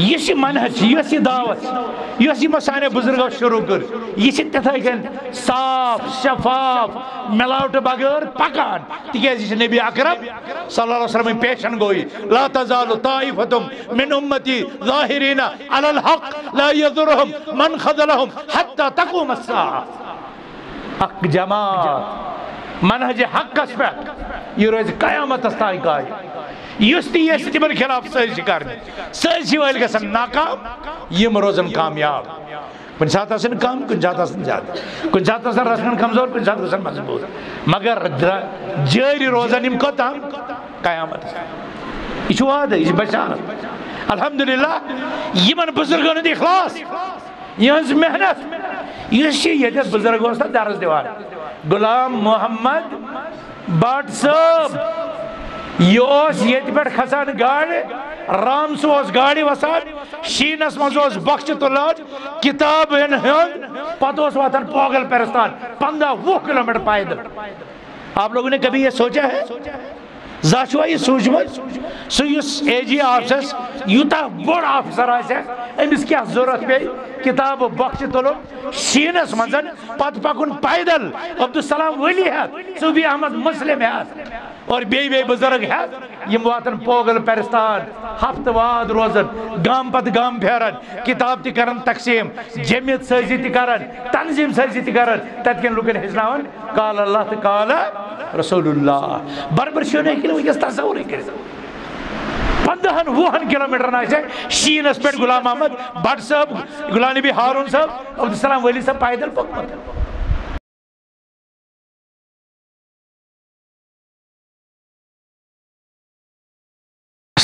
यह मनहज यह दावत यह सान बुजुर्गो शुरू कर यह तथे कन साफ़ शफाफ मिलावट बगैर पकान तिज नबी अकरम सल्लल्लाहु पेशन गोई ला तजालु ताइफतुम मिन उम्मती ज़ाहिरीना अलल हक ला यदुरहुम मन खदलहुम हत्ता तक़ूम अस्साअ हक जमात मनहज हकस पे यह रोज कयामत तान कायम खिलाफ साजिश कर। साजिश वल गसन नाकाम। यम रोजन कामयाब। कुन कम कुन सात रसन कमज़ोर कुन मज़बूत। मगर जारी रोजन कोताम कयामत। यह वाद यह बशारत अल्हम्दुलिल्लाह यमन बुजुर्गन इखलास। यहज मेहनत। ये बुज़ुर्ग दर्ज दिवान। गुलाम मोहम्मद साहब। यह पे खसान गाड़ राम सह गाड़ वसान शीनस मज बख्श तुलान किताब पत वातान पोगल पेरस्तान पंद्रह वो किलोमीटर पैदल आप लोगों ने कभी ये सोचा है जा यह सूझम सह ए जी ऑफ़िस यूता बोड़ ऑफिसर अमिस क्या ज़रूरत पे किताब बख्श तुल शीनस मज पत पकुन पैदल अब्दुलसलाम वली हेत सूबी अहमद मुस्लिम हेत और बे बे बुज़ुर्ग यम वातन पोगल पेरिस्तान, हफ्तवाद रोजन, गाम पत गाम फेरन, किताब तक तकसीम, जमियत साजी तक तंजीम साजी तक तत्कन लुकन हेचनावन काल अल्लाह तो काल रसूलुल्लाह। बरबर शो वनस तस्वुर कर। पंदहन वुहन किलोमीटर शीनस पे गुलाम अहमद भट साहब गुलाम नबी हारून साहब अब्दुलसलाम वली साहब पैदल पकमत।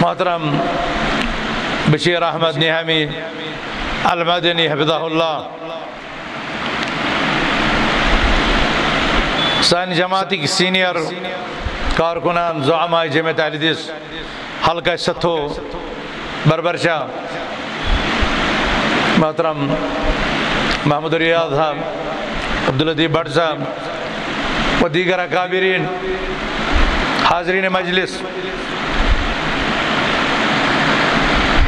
मोहतरम बशीर अहमद निहमी अलमदनी हफिज़ल्ला सान जमात सीनियर कारकुनान जामा जमत अलदिस हल्का बरबर शाह मोहतरम महमूद रियाज साहब अब्दुल्लतीफ़ भट्ट साहब व दीगर अकाबरीन हाजरीन मजलिस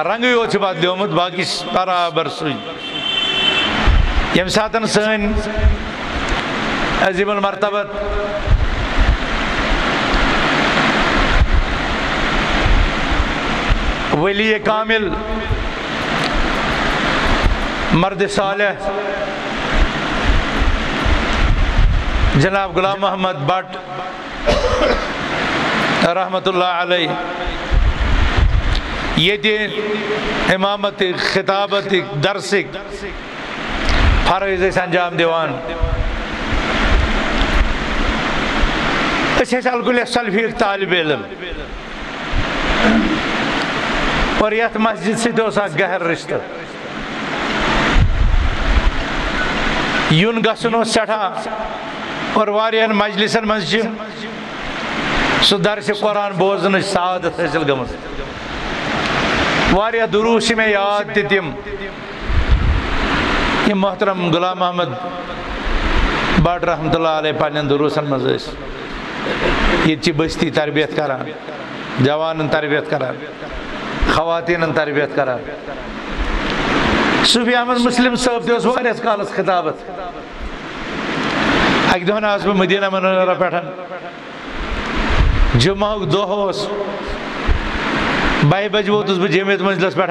रंग बदमुत बाकी बराबर सुम सा सजीम मरतब वलिए कामिल मर्द साल जनाब गुलाम महमद बट रहमत ला ये इमामत खिताबत दरसिक फ़र्ज़ अंजाम दिवान। सलफीक तालब इलम और यथ मस्जिद सह गहर रिश्त। युन गसन सठा और वारियन मजलिसन मज सह कुरान बोजन सादत हासिल गम वारिया दुरूस में याद तिम ये मोहतरम गुलाम अहमद बट रहमत पन्न दुरूसन मज ये बस्ती तरबियत करान जवान तरबियत करान खवातीन तरबियत करान सूफी अहमद मुस्लिम साहब तस कालस खिताबत। अक दिन आस मदीना मनरा पे जुमा दह बाह बज वोतुस बह जमियत मंजिलस पे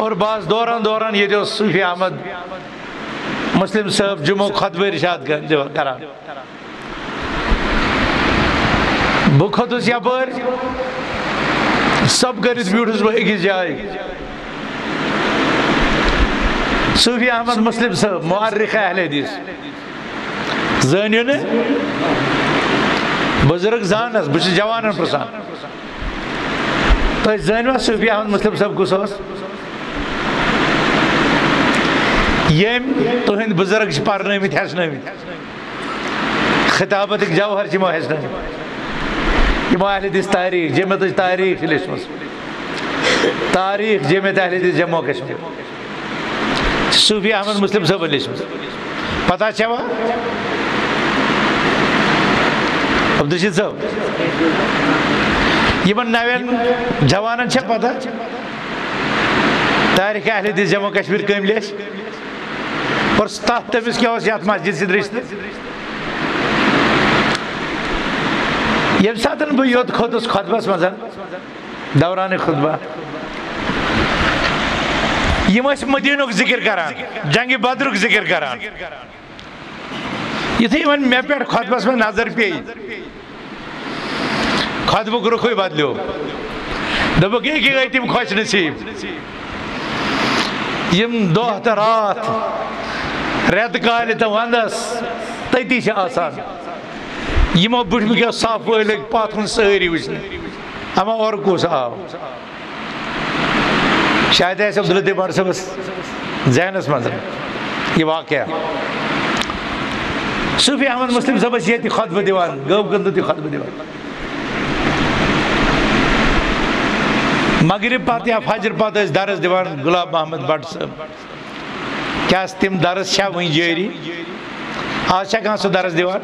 और बास दौरान दौरान ये सूफी अहमद, मुस्लिम साहब जुमो खतब इरशाद करान बह खोतुस यपर सब कर ब्यूठस बह जाए। सूफी अहमद मुस्लिम साहब मुआरिख अहल हदीस जानियो ने? बुज़ुर्ग जानस बह जवान प्रसान तो जानवा सूफी अहमद मुस्लिम साहब कुस यम तुहंद बुज़ुर्ग पर्नमित हेचनमित खिताबत जवाहर यमो हेचनमित यमो अहल दिस तारीख जमियत तारीख लिखम तारीख जमियत अहल दिस जम्मू कश्मीर सूफी अहमद मुस्लिम सब लिखम पता अब्दुशीद साहब? यमन नवेन जवान पता तारीख अहल दिस जम्मू कश्मीर कम लेस और तथ तमिस क्या ये मस्जिद से रिश्ते ये सात बह योत खोतुस खुतबस मज दौरान खुतबा यम मदीन ज़िक्र करान जंग बदरुक ज़िक्र युथे वन मे पे खुतबस में नज़र पे खुतबुक रुख बदलो। दोपक एक गई तम खुश नसीब। यम दह तो रात रेत काल तो वंदस तती यमो बुढ़म क्या साफ़ लग पाथुन सारी वचन अमा और कुस आव शायद ऐसे अब्दुल बट सबस जहनस मज यह वाक़ सूफी अहमद मुस्लिम सबस ये खुतब दिवान। गब गंद खुतब दिवान। मगरब पत या फजर पत दरस दिवान गुलाब अहमद भट सब क्या तम दरस वह जारी आज सह दरस दिवान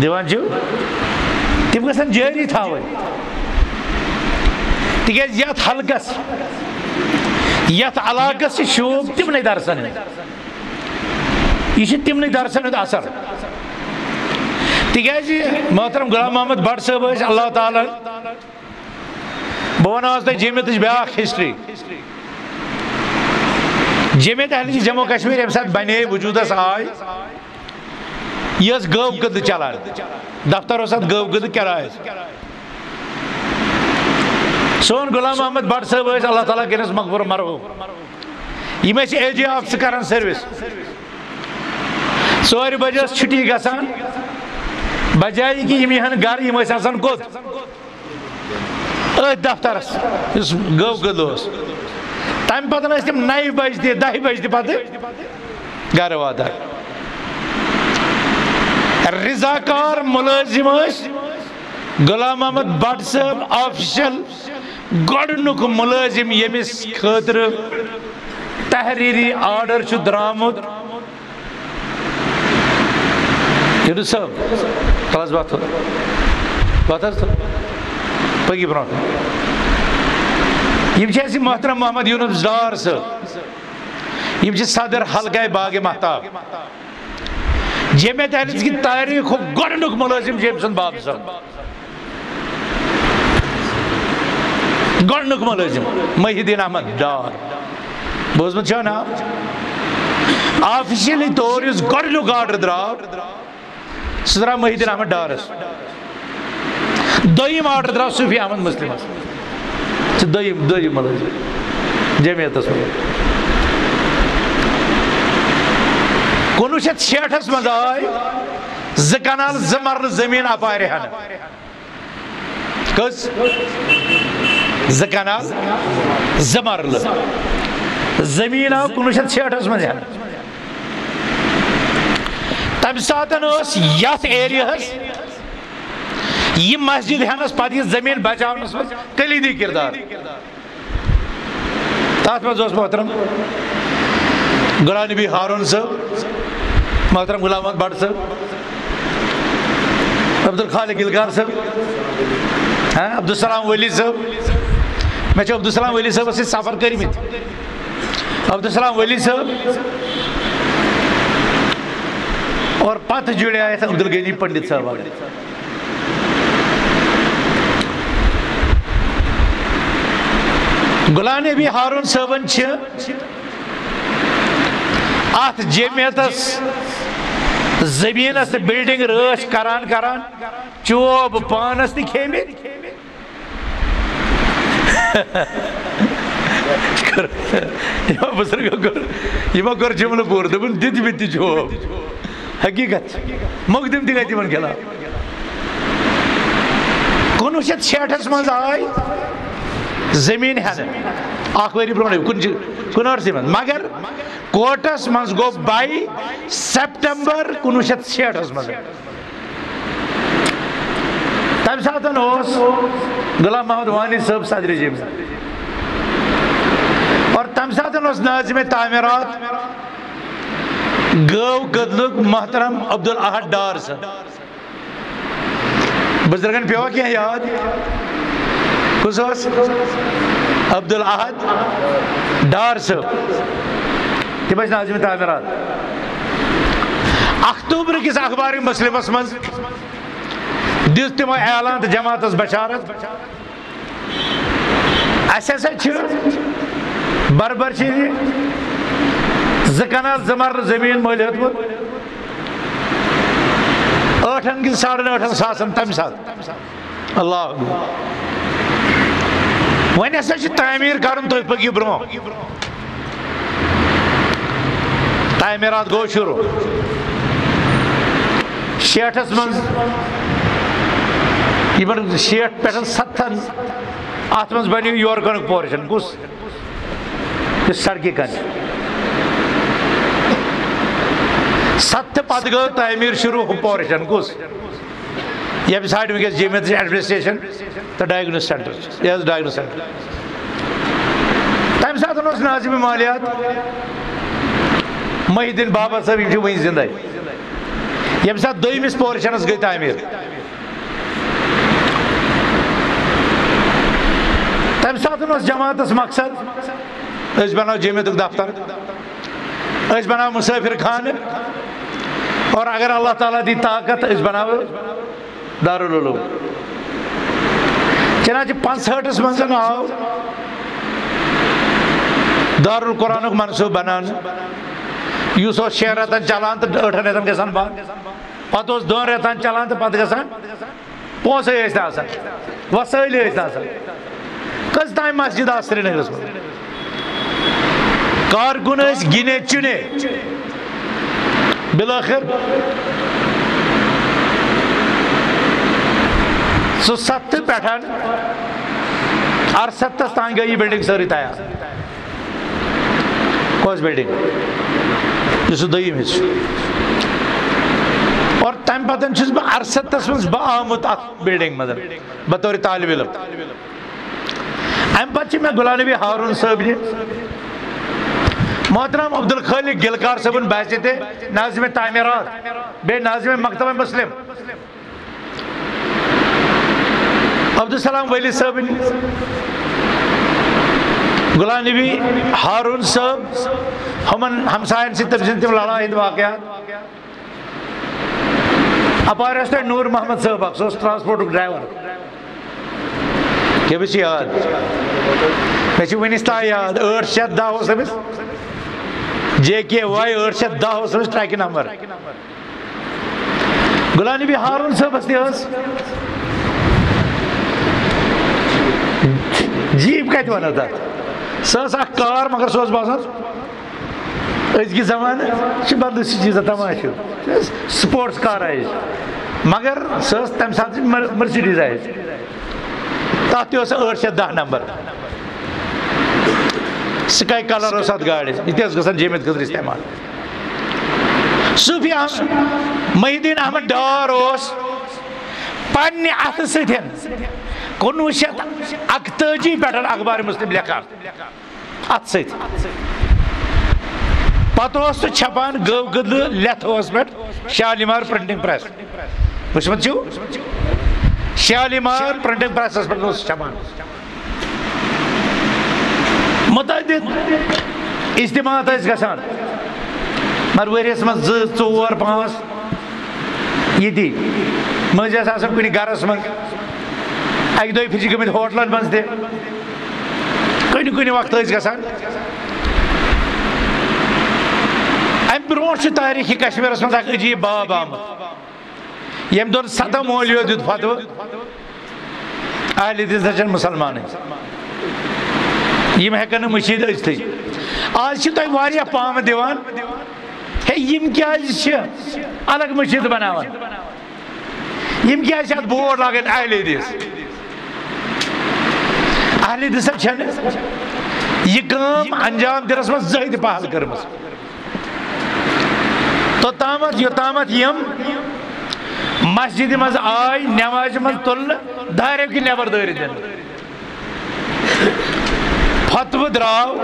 दिवान तम गन जारी थवन तिज ये हलकस ये अलाकस शोब तिमन दरसन यह तिमन दरसन असर तिज मोहतरम, गुलाम मोहम्मद भट साहब अल्लाह ताला बह जमियत ब्या हिस्ट्री जमियत अहल जम्मू कश्मीर ये सात बने वजूदस आय यह गव गद चलान दफ्तर गव गद कराए सोन, गुलाम अहमद भट साहब अल्लाह ताला करिस मकबूर मरहू यम ए जी ऑफ़िस कर सर्विस सोर बजे छुट्टी गसान बजाय कि यम यहन गर यम कोत अथ दफ्तरस गव गद तम पे तम नव बज दह बज पे गर वातान रजाकार मुलाजिम गुलाम अहमद भट ऑफिशियल गुक मुलाजिम यमिस खतर तहरीरी आर्डर द्रामुत मोहतरम मोहम्मद यूनुस डार सदर महताब जमियत अहलिस की तारीख जेम बाब साहब गुक मुलाजिम महिदीन अहमद डार बोजमुत ना ऑफिशियली तौर गुक आर्डर द्राव सह द्राव महिदीन अहमद डारस। दोयम ऑर्डर द्राव सूफी अहमद मुस्लिम दोयम दोयम मुलजिम जमियत कुनू शत शेठस मज आय ज मरल ज़मीन अपार ज कनाल ज मरल ज़मीन आव शेठस तम सात यथ एरियास ये मस्जिद हनस पे यह ज़मीन बचावनस मज कलीदी किरदार तथ मज मोहतरम गुलाम नबी हारून साहब मोहतरम गुलाम अहमद भट्ट साहब अब्दुल खालिक गिलकार साहब हाँ अब्दुलसलाम वली साहब मैं अब्दुलसलाम वली साहब सफ़र कर अब्दुलसलाम वली साहब और पत जुड़े आए थे अब्दुल गनी पंडित साहब गुलाम नबी हारून साहबन अत जमियतस। जमीनस बिल्डिंग रच करान करान। चोब पानस त खेमि। बुजुर्गो कोर। जुमल पूर दोपन दित चोब। हकीकत मुकदम तिमन खिलाफ कुनू शत शेठस मज आय ज़मीन हेन वरी ब्रोह कुन कुनरसी मज मगर कोर्टस मज गो बाई सेप्टेम्बर कुनू शत शेठस मज तम सात गुलाम मोहम्मद वानी साहब सदर जम और तम सात नाजिम तामीरात गव गदलुक मोहतरम अब्दुल अहद डार बुजुर्गन पे क्या याद? कुस अब्दुल अहद डार साहब तम नाजिम तामीरात। अक्टूबर किस अखबार मुस्लिमस मज दिस तमो ऐलान तो जमात बशारत। बरबर जनाल जमर ज़मीन मल हेतमुत ठन कि साढ़न ठन सासन तम सात अल्लाह वन हसा तामीर कर तुम पकू ब्रो तामीरात गो शुरू शेठस मज यमन शेठ पे सत्थन अत मज बनो योर कन पोर्शन कुस सड़क कन सत्य पत गो तमीर शुरू हु पोर्शन कुस यम साइड वस जमियत एडमिनिस्ट्रेशन तो डायग्नोस सेंटर यह डायग्नोस सेंटर। तम सात नाजिम मालियात महिदीन बाबा साहब यम वही ज़िंदा यम सात दोमिस गई तमीर। तम सात जमात मकसद बनो जमियत दफ्तर। बनो मुसाफिर खान और अगर अल्लाह ताला दी ताकत बनाव दारुल चनाच पंसठस मज आव दारुल कुरान मनसूब बनान युस शे रतन चलान तो अठन रतन गसान बंद पत दोन रतन चलान तो पत गसान पोस वसैल कस ताम मस्जिद आ श्रीनगर मज कारकुन गिने चुने बिलाखिर सो सत्त पे अरसत तान गई बिल्डिंग सारी तैयार कस बिल्डिंग दम और तम पतन बह अरसतस मज बह आमुत अत बिल्डिंग मज बतौर तालब इलम अम पे मे गुलाम नबी हारून साहब मोहतरम अब्दुल खालिक गिलकार सबन बैसे थे, नाजिम तामीरात बे नाजिम मकतब मुस्लिम। अब्दुलसलाम वली साहब, गुलाम नबी हारून साहब, हमन हमसायन से तब तम लड़ा हिंद वाकयात अपार नूर मोहम्मद साहब सो ट्रांसपोर्ट ड्राइवर। क्या बस याद? मे वनिस ता याद ठ शत दह JK Vay Örşet दह olsun strike नंबर Gulani हारून Harun sabas diyoruz. जीप कत वन सह कार, मगर सह बसान अजक जमान बंद चीज़ा तमाश। स्पोर्ट्स कार आज मगर सह तमें सात मर्सिडीज आज तथ दह नंबर स्काई कलर उस अत गाड़ी यह ग जमियत खतर इस्तेमाल सूफी महीदीन अहमद डार उस पन्ने अथ सतन कुनवु शत अकताजी पे अखबार मुस्लिम लेखान अत सत पत छपान गव गद लेथ पे शालीमार प्रिंटिंग प्रेस वुचमत शालीमार प्रिंटिंग प्रेस पे वरियस मज ज़ोर पाँच ये मज कुन गरस मज अक दो फिर गमित कुन कुन वक्त गसान अम तारीख कश्मीर मज अजीब बाब यम दोन सतह मोलियो दुत फतव अहल मुसलमान यम हेकन मशीद अस्त आज तुम पाम दिवान हे यम क्या अलग मशीद बनावान यम क्या बोर्ड लागन अहल दिस अहल दिस यह अंजाम दिनस मज जह पहल कर्म तोतामत योतामत यम मस्जिद मज आय नमाज़ मज तुल दारे की नबर दिन फतव द्राव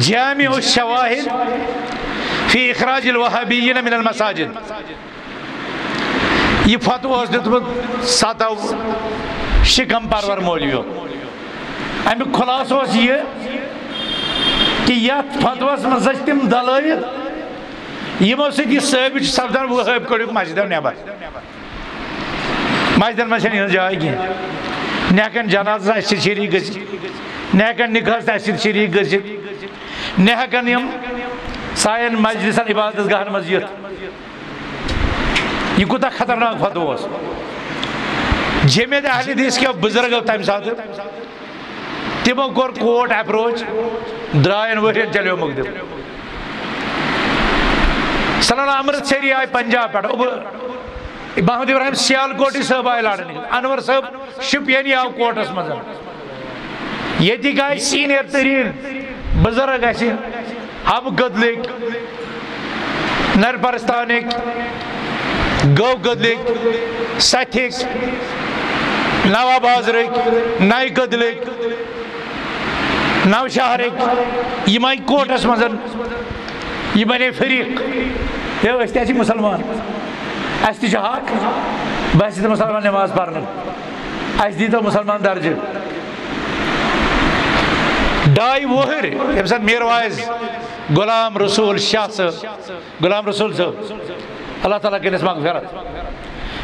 जाम शवाहिद फ़ी अखराज वहाबीन मिन मसाजिद यह फतव दुतमुत सतव शिकम परवर मौलियो अमिक खुलास यह कि फतवस मज तम दलत यमो साबित सपदान वहब कड़क मस्जिद नबर मस्जिद मे जाय कह नहकन जनाज शरीक गि नहकन निकाह शरीक गि नहकन यम सायन मजलिसन इबादत गाहन मज यह कूत खतरनाक फतव जमेद दिस क्या बुज़ुर्ग तम सात तमो कोर कोर्ट अप्रोच द्रायन वरियन चलो मुकदम सलाना अमृतसरी आय पंजाब पे महमद इब्राहिम सियालकोट साहब आय लड़ने अनवर साहब शुपियन आव कोर्टस मज ये आय सीनियर तरीन बुज़ुर्ग हब गदलिक नरपरस्तानिक गौ गदलिक सथिक नवाबाजरक नई गदलिक नवशहरक यम आई कोर्टस मज यह बने फरीक ये मुसलमान अस हक बस मुसलमान नमाज़ पढ़न अस दी तो मुसलमान दर्ज डाई वहर ये सात मीरवाइज गुलाम रसूल शाह साहब गुलाम रसूल साहब अल्लाह ताला करिस मगफरत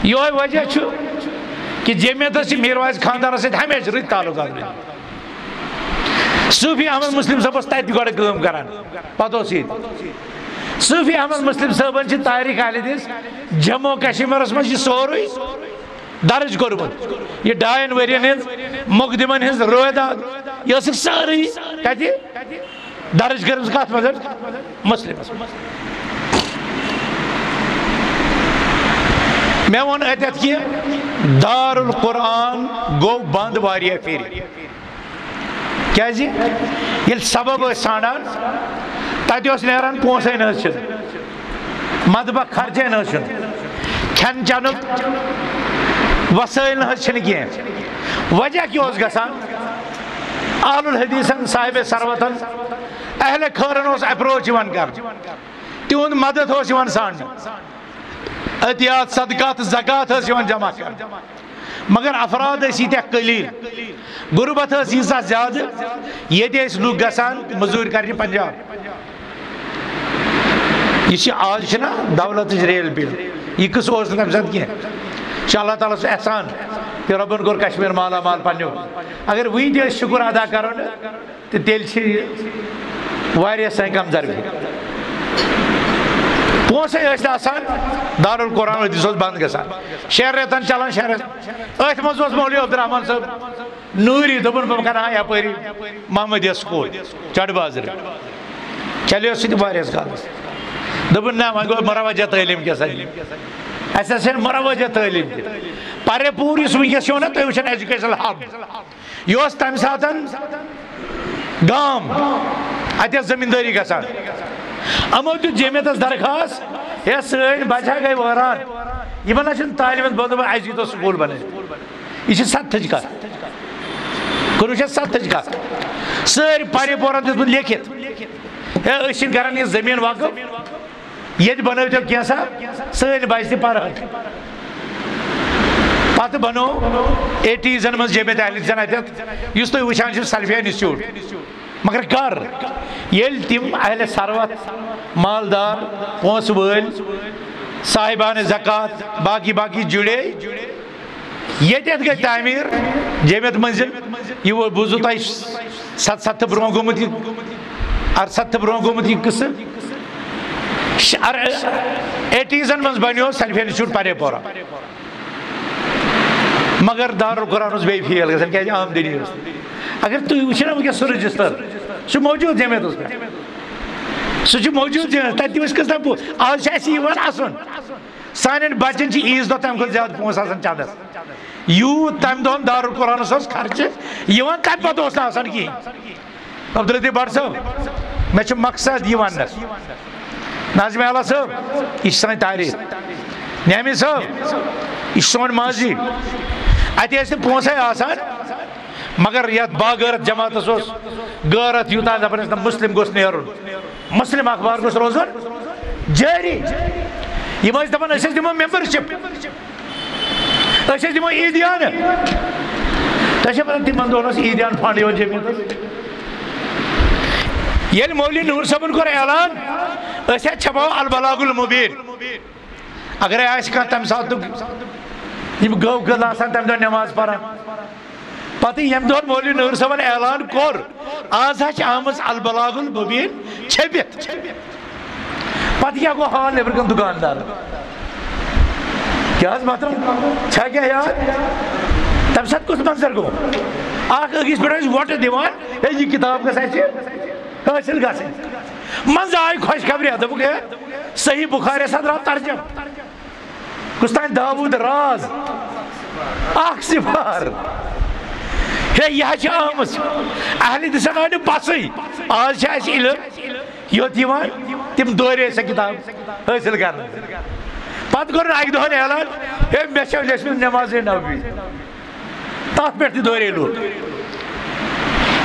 यो वजह कि जमियत मीरवाइज खानदान सत हमेशा रत ताल्लुक सूफी अहमद मुस्लिम साहब तत गोड़ करान पतो सूफी अहमद मुस्लिम साहबन तारीख अहल दिस जम्मू कश्मीर मज सोरे दर्ज कोर्मुत यह डायन वरियन मुकदमन हज, रोयदाद। यह सारी कत दर्ज कर मुस्लिम मे वो अत कि दारुल कुरान गो बंद फिर। क्या सबब षानान तत पोस मदबा खर्चे न खेन चन वसाइल कह वजह क्या गसान आलुल साहिब सरवतन अहल खरन अप्रोच कर तिहद मदद सान अतियात सदकात जक़ात जमा कर मगर अफराद यीत्या गुरबत यीजा ज़्यादा ये लूक गसान मजूर कर पंजाब यह आज दौलत रेल बिल यह कस तम सत कह अल्लाह ताला एहसान कि रबन कोर कश्मीर माला माल पनो अगर वह ते शुक्र अदा करो तेल सह कम जरबी पोसे दारुल कुरान हदीस बंद गसान शहर रेतन चलान शहर अथ मज मौली अब्दुलरहमान साहब नूरी दोपन बह कर यपरी महमदिया स्कूल चढ़ बाजर चलो सह कालस दोपन ना वो गो मरवजा तलीम क्या अस मरवजा तलीम पे पूर वनस ना तुम वो एजुकेशन हब यह तम सात गाम अत जमींदारी गसान अमो दि बचा गई वरान इन तालिम बंद अस दीतो स्कूल बन यह सत्थ कत कत सारी पारे पोरन दिस लिखित ज़मीन वकफ ये बनो तो कैसा सारी बच तह पत बनो एटीजन मज जमियत अहल अत तुम वुचान सल्फिया इंस्टीट्यूट। मगर कर ये तम अहल सरवत, मालदार, पोस वल, साहिबान जक़ात, बाकी बाकी जुड़े। ये गई तमीर जमियत मंजिल। यह बूजू तुम सत सत ब्रो गोमुत अरसत ब्रो गोमुत यह एटीजन मज बनो सल्फे इंस्टीट्यूट परेपोरा मगर दारुल कुरान बे फेल गन क्या आमदनी अगर तुम वो वस सह रजिस्टर सह मौजूद जमियत पे सह मौजूद जमियत तक कस आज असन सान बचन ईज दह तम ज़्यादा पोस चंदस यूत तम दह दारुल नाजम आला साहब यह सान तारीख न्यामी साहब यह सोन माजी अत पोस मगर ये बागरत जमात गैरत यूता मुस्लिम गोस नेरुन मुस्लिम अखबार गोस रोजन जारी दपान दिमो मेंबरशिप दिमो पता तिमन दोन ईदियान फंड यो मौली नूर सबन कोर ऐलान छपाओ अलबलागुल मुबीन अगर तम सात गल तम नमाज़ पढ़ान पत यम दो मौली नूर सबन ऐलान कोर आज आम अलबलागुल मुबीन छपित पत क्या गो हाल नबर कन दुकानदार क्या छा क्या यार तम सत कुछ मंजर गो अकिस पे वोट दिवान यह किताब गस हासिल ग मज आय खुशखबरी दोप सही बुखार तर्जम। कुछ तान दाऊद राज। सिफार। हे, यह आम अहल दिसन आय बस आज योत तम दोरे सह किताब। हासिल कर पत कोर अक दहन ऐलान हे मे लेचम नमाज़ नबी। तथ पे दोरे लूक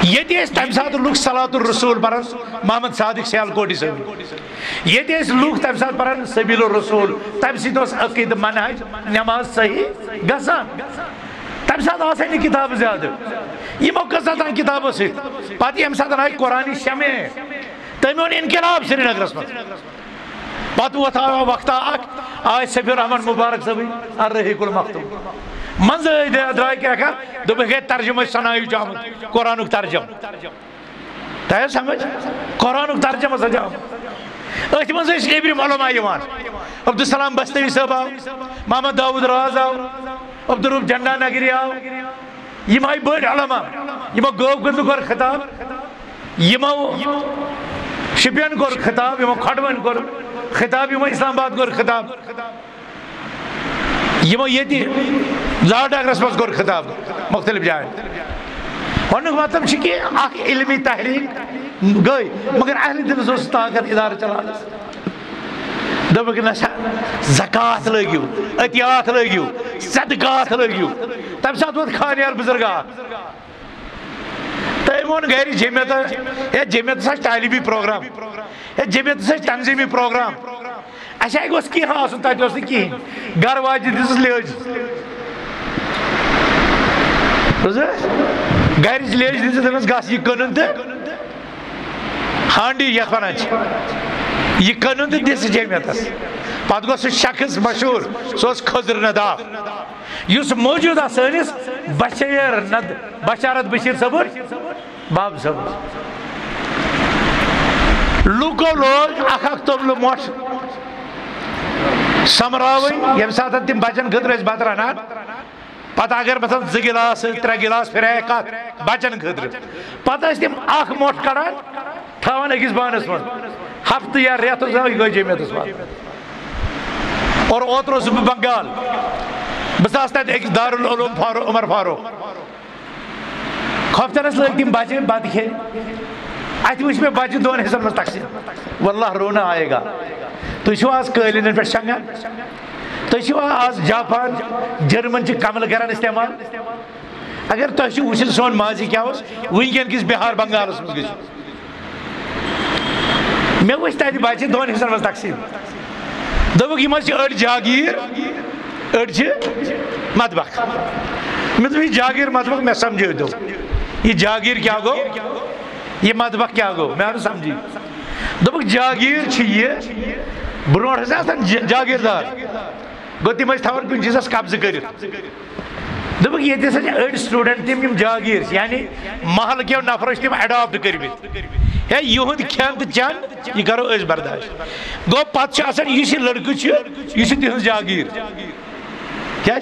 ये तम सात लुक सलात रसूल परान मोहम्मद सादिक सियालकोटी सब ये लुक तम सात परान सबील रसूल तम सद मनहज, नमाज़ सही गसान तम सात आसान किताब ज़्यादा। यमो कसान किताबों सत पे यम सात आय कुरान शमे। तम इनकलाब श्रीनगरस मज पत आया वक्ता आय सफीर रहमान मुबारक सभी अर्रहीकुल मखतूम। मंज द्राय क्या समझ अब्दुलसलाम बस्तवी साहब आव मोहम्मद दाऊद राज आव अब्दुल झंडा नगरी आव यम आय बड़ अलमा यमो गव गंद खिताब यमो शिपियन कोर खिताब यमो खडवन कोर खिताब यमो इस्लामाबाद कोर खिताब यमो ये लाडगरस मज कोर खिताब मुख्तलिफ़ जाए वन मतलब कि इलमी तहरीक गई मगर अहल दिल ताकत इदार चलान दोपक जक़ात लगियो अतियात लगियो सदकात लगियो तम सात खानियार बुजुर्गा तम गर जमियत है जमियत सा तालीमी प्रोग्राम है जमियत सा तंजीमी प्रोग्राम अस कह आसन तथ कहें दिस लिज गर लिज दिस गस यह कन हांडी यथ वन यह कन दिस जमियत पे गो शख्स मशहूर सह खजर नदाफ इस मौजूद सैनिस बशर नद बशारत बशीर सबुर बाब सब लुको लोग अख तोबल मोट समरावन यम सात बचन खतर बत रनान पत अगर मतलब जो गिलास त्रे गिलास फिर कत बचन खतर पत तम अख मोट कड़ान थान अकिस बानस मन हफ्त या रेत गई जमियत और ओतर बह बंगाल बस तक दारुल उलूम फारूक उमर फारूक खफ्तरस लग तम बचे बत खे अत मे बचे दोन हिस्सन मज तकसीम वल्लाह रोना आएगा तुम आज कलिन पे शंगान तुम आज जापान, जर्मन कमल कर इस्तेमाल। अगर तुम वो सोन माजी क्या वनकन किस बिहार, बंगाल मज मे वो तत बचे दोन हिस्सन मज तकसीम। यम अड़ जागीर, अड़ मतबख मे दोप जागीर मतबख मे समझो दो। ये जागीर क्या गो? ये मतबख क्या गो? मैं समझी। दोप जागीर ये ब्रो जागीरदार गो तम कुछ चीज़ कब्ज कर ये अड़ स्टूडेंट तम जागीर यानी महल क्यों नफर तम अडॉप्ट कर है युद खेन तो चन यह करो बर्दाश्त गो पे लड़क तिह जागीर क्या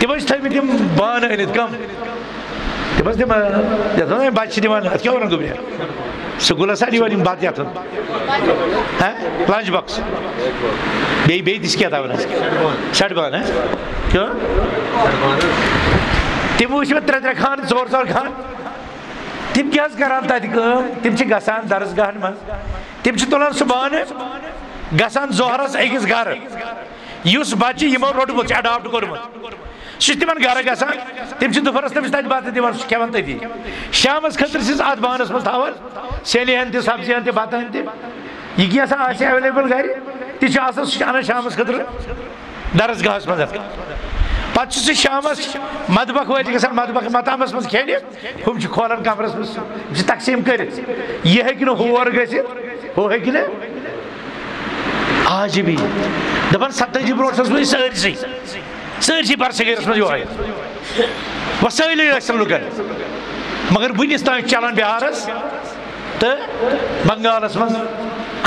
तम थम तम बान अनित कम तम बच्चे दिवान क्या वन गुबे स्कूल दिवान बत ये लंच बॉक्स बे बे दिस क्या वन शट बान क्यों तम वो त्रे त्रे खान ज़ोर ज़ोर खान तम क्या करान तम गसान दरसगाह मज तम तुलान सुबह गसान जोहरस अकिस गर इस बच्चे यमो रोटमुत अडॉप्ट कोर्मुत सह तिम गर गसान तम दुपहरस तमिस तत खेवान तती शामस खतर अत बानस मज थवान सेलिहन तह सब्जियान तह बतन तह यह क्या एवेलेबल गर तह शामस खतर दरसगाह मज शामस मदबख वाल ग मदबख मतामस मज खेल हम खोलान कमरस मज तकसीम कर यह हे होर गो हे आज भी दपान सत्तजी ब्रो सरसी सरसी बरसगीरस मज यो वसैल लुकन मगर वनिस तान चलान बिहारस तो बंगालस मज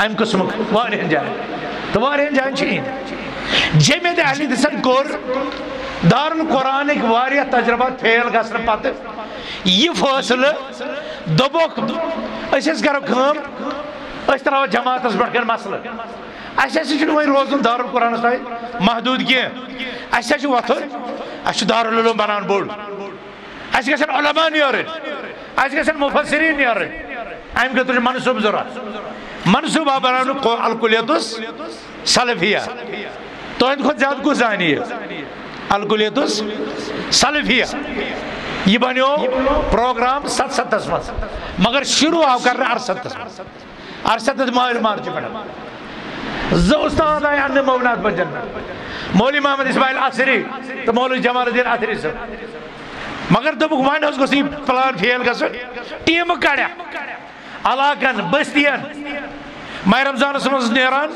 अम कस्म वारियन जान तो वारियन जान जमियत अहल दिसन कोर दारुल कुरान वारिया तजर्बा फेल गसन पत यह फैसल दोबोक करो त्रो जमात पे मसल अस वो रोजन दारुल कुरान महदूद कह वथुन अस दारुल बनान बोड़ अस गलमा नीर अस अम खतर मनसूब ज़रूरत मनसूबा बनान सलफिया तुंद खुद ज़्यादा कुछ जान अलकुलियतुस सलफिया यह बनो प्रोग्राम सतसतस मगर शुरू आव कर अरसत मार मार्च पे जो उस्ताद आए अन्य मौनाथ बंजन मौली मोहम्मद इसमाइल असरी तो मौलवी जमालुद्दीन असरी सब मगर दोप वन गोस प्लान फेल गसन टीम कड़ा अलाकन बस्तियन माह रमजानस मज नान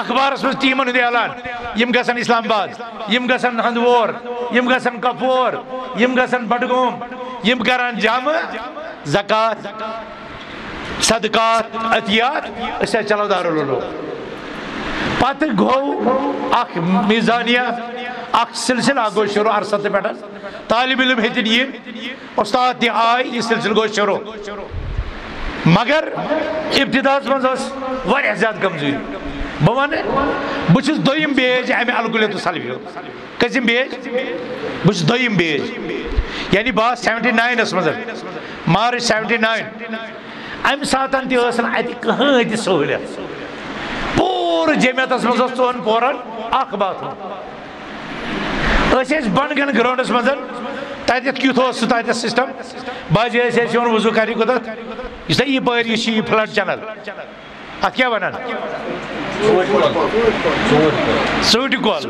अखबारस मज टीमन हूँ ऐलान यम गसन इस्लामाबाद यम गसन हंदवोर यम गसन कपोर यम गसन बडगोम यम करान जम जक़ात सदकात अतियात चलो दारुल पत गो मीजानिया सिलसिला गो शुरू अरसत पे तालब इलम हेतिन उस्ताद तह आय सिलसिल गो शुरू मगर इब्तदास मज ज़्यादा कमज़ोरी बह वन बहुत दोम बेज अमे अलगुल सलवियो कसिम बेज बहुत दोम बेज यानी बह सेवेंटी नाइनस मज मार्च सेवेंटी नाइन। अम सात कहन तह सहूलियत पूर जमियत मज चोन पोरन अख बाथरूम बनगन ग्राउंडस मज तत क्युत सिस्टम बजे वज़ू कर यह फ्लड चैनल अत क्या वन सूट कल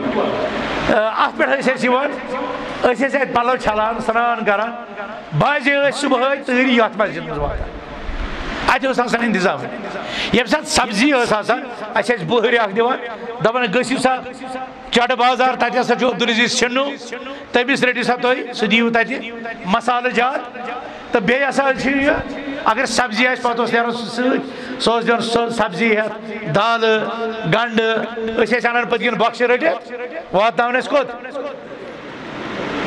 अत पे पलो छलान स्नान करान बजे सुबह तरी ये मस्जिद मज अत इंतज़ाम ये सात सब्ज़ी अस बहर दिवान दपान गु सा चट बाज़ार तत अब्दुल अज़ीज़ तमिस रटो सा तुम सह दिव तत मसाल जात तो बेहसा अगर सब्ज़ी आस पत सह दिन सब्ज़ी हेत दाल गंड अनान पे बख्श रटित वात कोत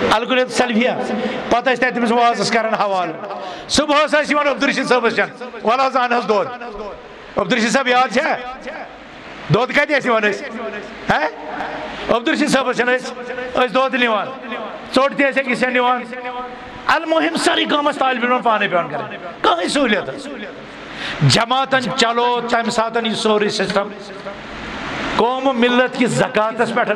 अलकुल सलफिया पत तमिस वाजस कर हवाल सुबह अब्दुल रशीद सबस वल अन दोद अब्दुल रशीद साहब याद दोद कत अब्दुल रशीद सबस दोद निवान चोट तकिस निवान अलमुहिम सारी कम तालब इलम पाने पे कहीं सहूलियत जमातन चलो तम सात सोरी सिस्टम कौम मिलत की जक़ात पे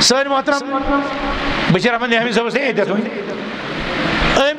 सर मोहतरम बशीर अहमद नहमी सबस वन अम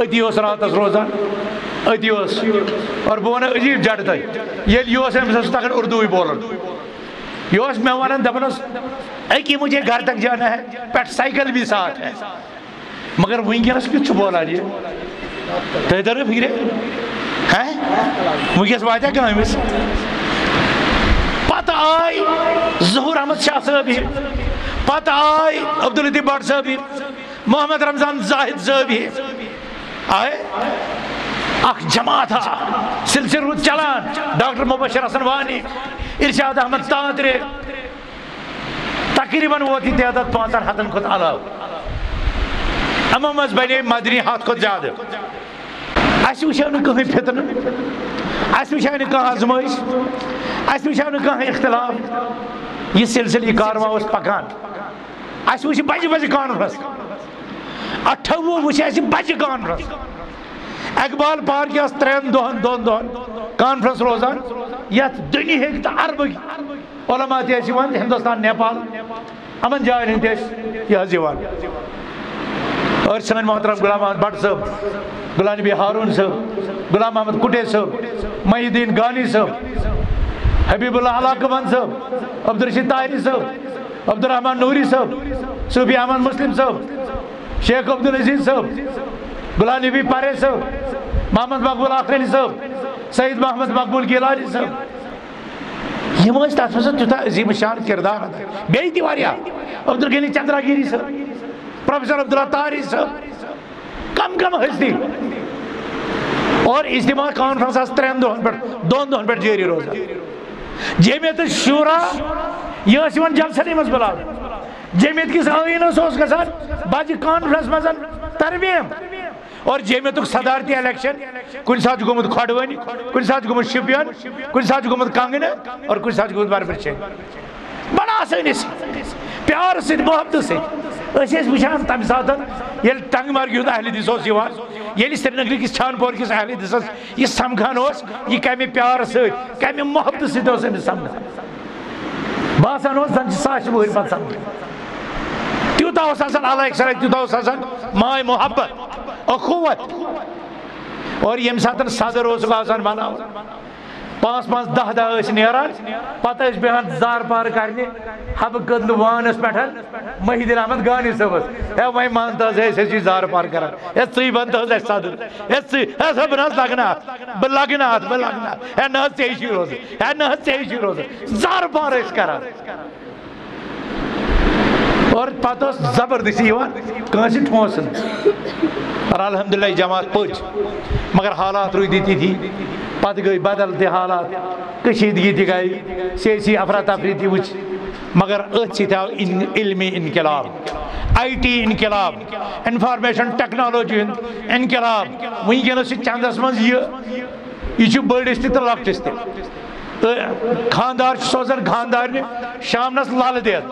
अति रात रोजान अति और बह वन अजीब जड़ तुम ये अमिस तगन उर्दू बोलन यह मे वन दपान अकी मुझे घर तक जाना है पे साइकिल भी साथ है मगर वनकस क्यों बोलान ये तुम तरह फिक्रे है वनकस वात कमिस पत आय जहूर अहमद शाह साहब पत आय अब्दुल लतीफ भट्ट साहब मोहम्मद रमज़ान जाहिद साहब आए अख जमात सिलसिल रुत चलान डॉक्टर मुबशर हसन वानी, इरशाद अहमद तांत्रे तकरीबन वो थी तदाद पांचन हतन खुद अलाव अमो मज बने मदनी हाथ खुद ज़्यादा अस वो कहीं फितन? अस वो कह आजमाइश अस वो कह यह सिलसिल कारवा पकान अस वो बज बज कॉन्फ्रेंस अठवु वो बज कॉन्फ्रेंस अकबाल पार्क त्रेन दोहन दोन दोहन कॉन्फ्रेंस रोजान ये दुनिया तो अरब ओलमा तन हिंदुस्तान नेपाल अमन यह और सन मोहतरम गुलाम अहमद साहब गुलाम नबी हारून साहब गुलाम अहमद कुटे साहब महीदीन गानी साहब हबीबुल्ला अलाकमन साहब अब्दुल रशीद ताहरी साहब अब्दुल रहमान नूरी साहब सूफी अहमद मुस्लिम साहब शेख अब्दुल अज़ीज़ साहब गुलाम नबी पारे साहब मोहम्मद मकबूल आखरी साहब सईद मोहम्मद मकबूल गिलानी साहब यम तथ मज तुत अजीम शान किरदार अदा बे अब्दुल गनी चंद्रागिरी साहब प्रोफेसर अब्दुल्ला तारी साहब कम कम हस्ती और इज्तिमा कॉन्फ्रेंस त्रेन दोहन पे दोन दोहन पे जारी रोजान जमियत शूरा, यह जलसनी मज बुला जमियत किस आईनस गसान बज कॉन्फ्रेंस मज तरमीम और जमियत सदारती इलेक्शन कुछ सात गुमुत खड़वन कुछ सात गुमुत शुपियन कुछ सात गुमुत कंगन, और कुछ सात गुमुत बरबर बड़ा आसानी प्यार सत मोहब्बत सत वुचान तम सात ये टंग मार्ग अहल दिस ये श्रीनगर किस छानपोर किस अहल दिस यह समखान यह कम प्यार सम मोहब्बत समिस समझान बासान जन साश वहर पे समझ तूता अलाक सर तूता माय मोहब्बत अखुवत और ये सदर बना पाँच पाँच दह दह नान पत बेहान जार पार कर हब कदल वानस पे महीदिन अहमद गानी सबस है वह मान जार पार कर बन सदर बन लगना बह लगना बह लगना है न चे रोज है न रोज जार पार कर और पत ज़बरदस्ती ठोसन और अलहमदिल्ला जमात पच मगर हालात रुदी थी पत गई बदल त हालात। कशीदगी त गई, सियासी अफरा तफरी त वुच मगर अथ इलमी इनकलाब। आई टी इनकलाब। इनफॉर्मेशन टेक्नोलॉजी इनकलाब वनकस चंदस मज यह बड़स तो लकटिस तो। खानदार सोजान खानदार शामनस लल दित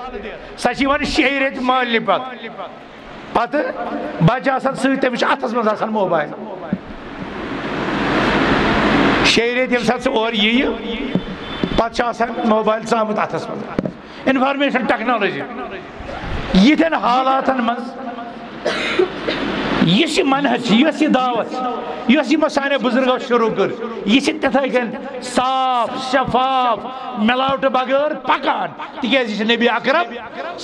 सह शे रेत मालि पत पत बच्चे समिस अथस मोबाइल। शे रेत ये और यी पे मोबाइल चामुत अथस मज इनफॉर्मेशन टेक्नोलॉजी यिथन हालात मज यह मनहज यह दावत यह सान बुजुर्गो शुरू कर यह तथे कन साफ़ शफाफ मिलावट बगैर पकान तिज नबी अकरम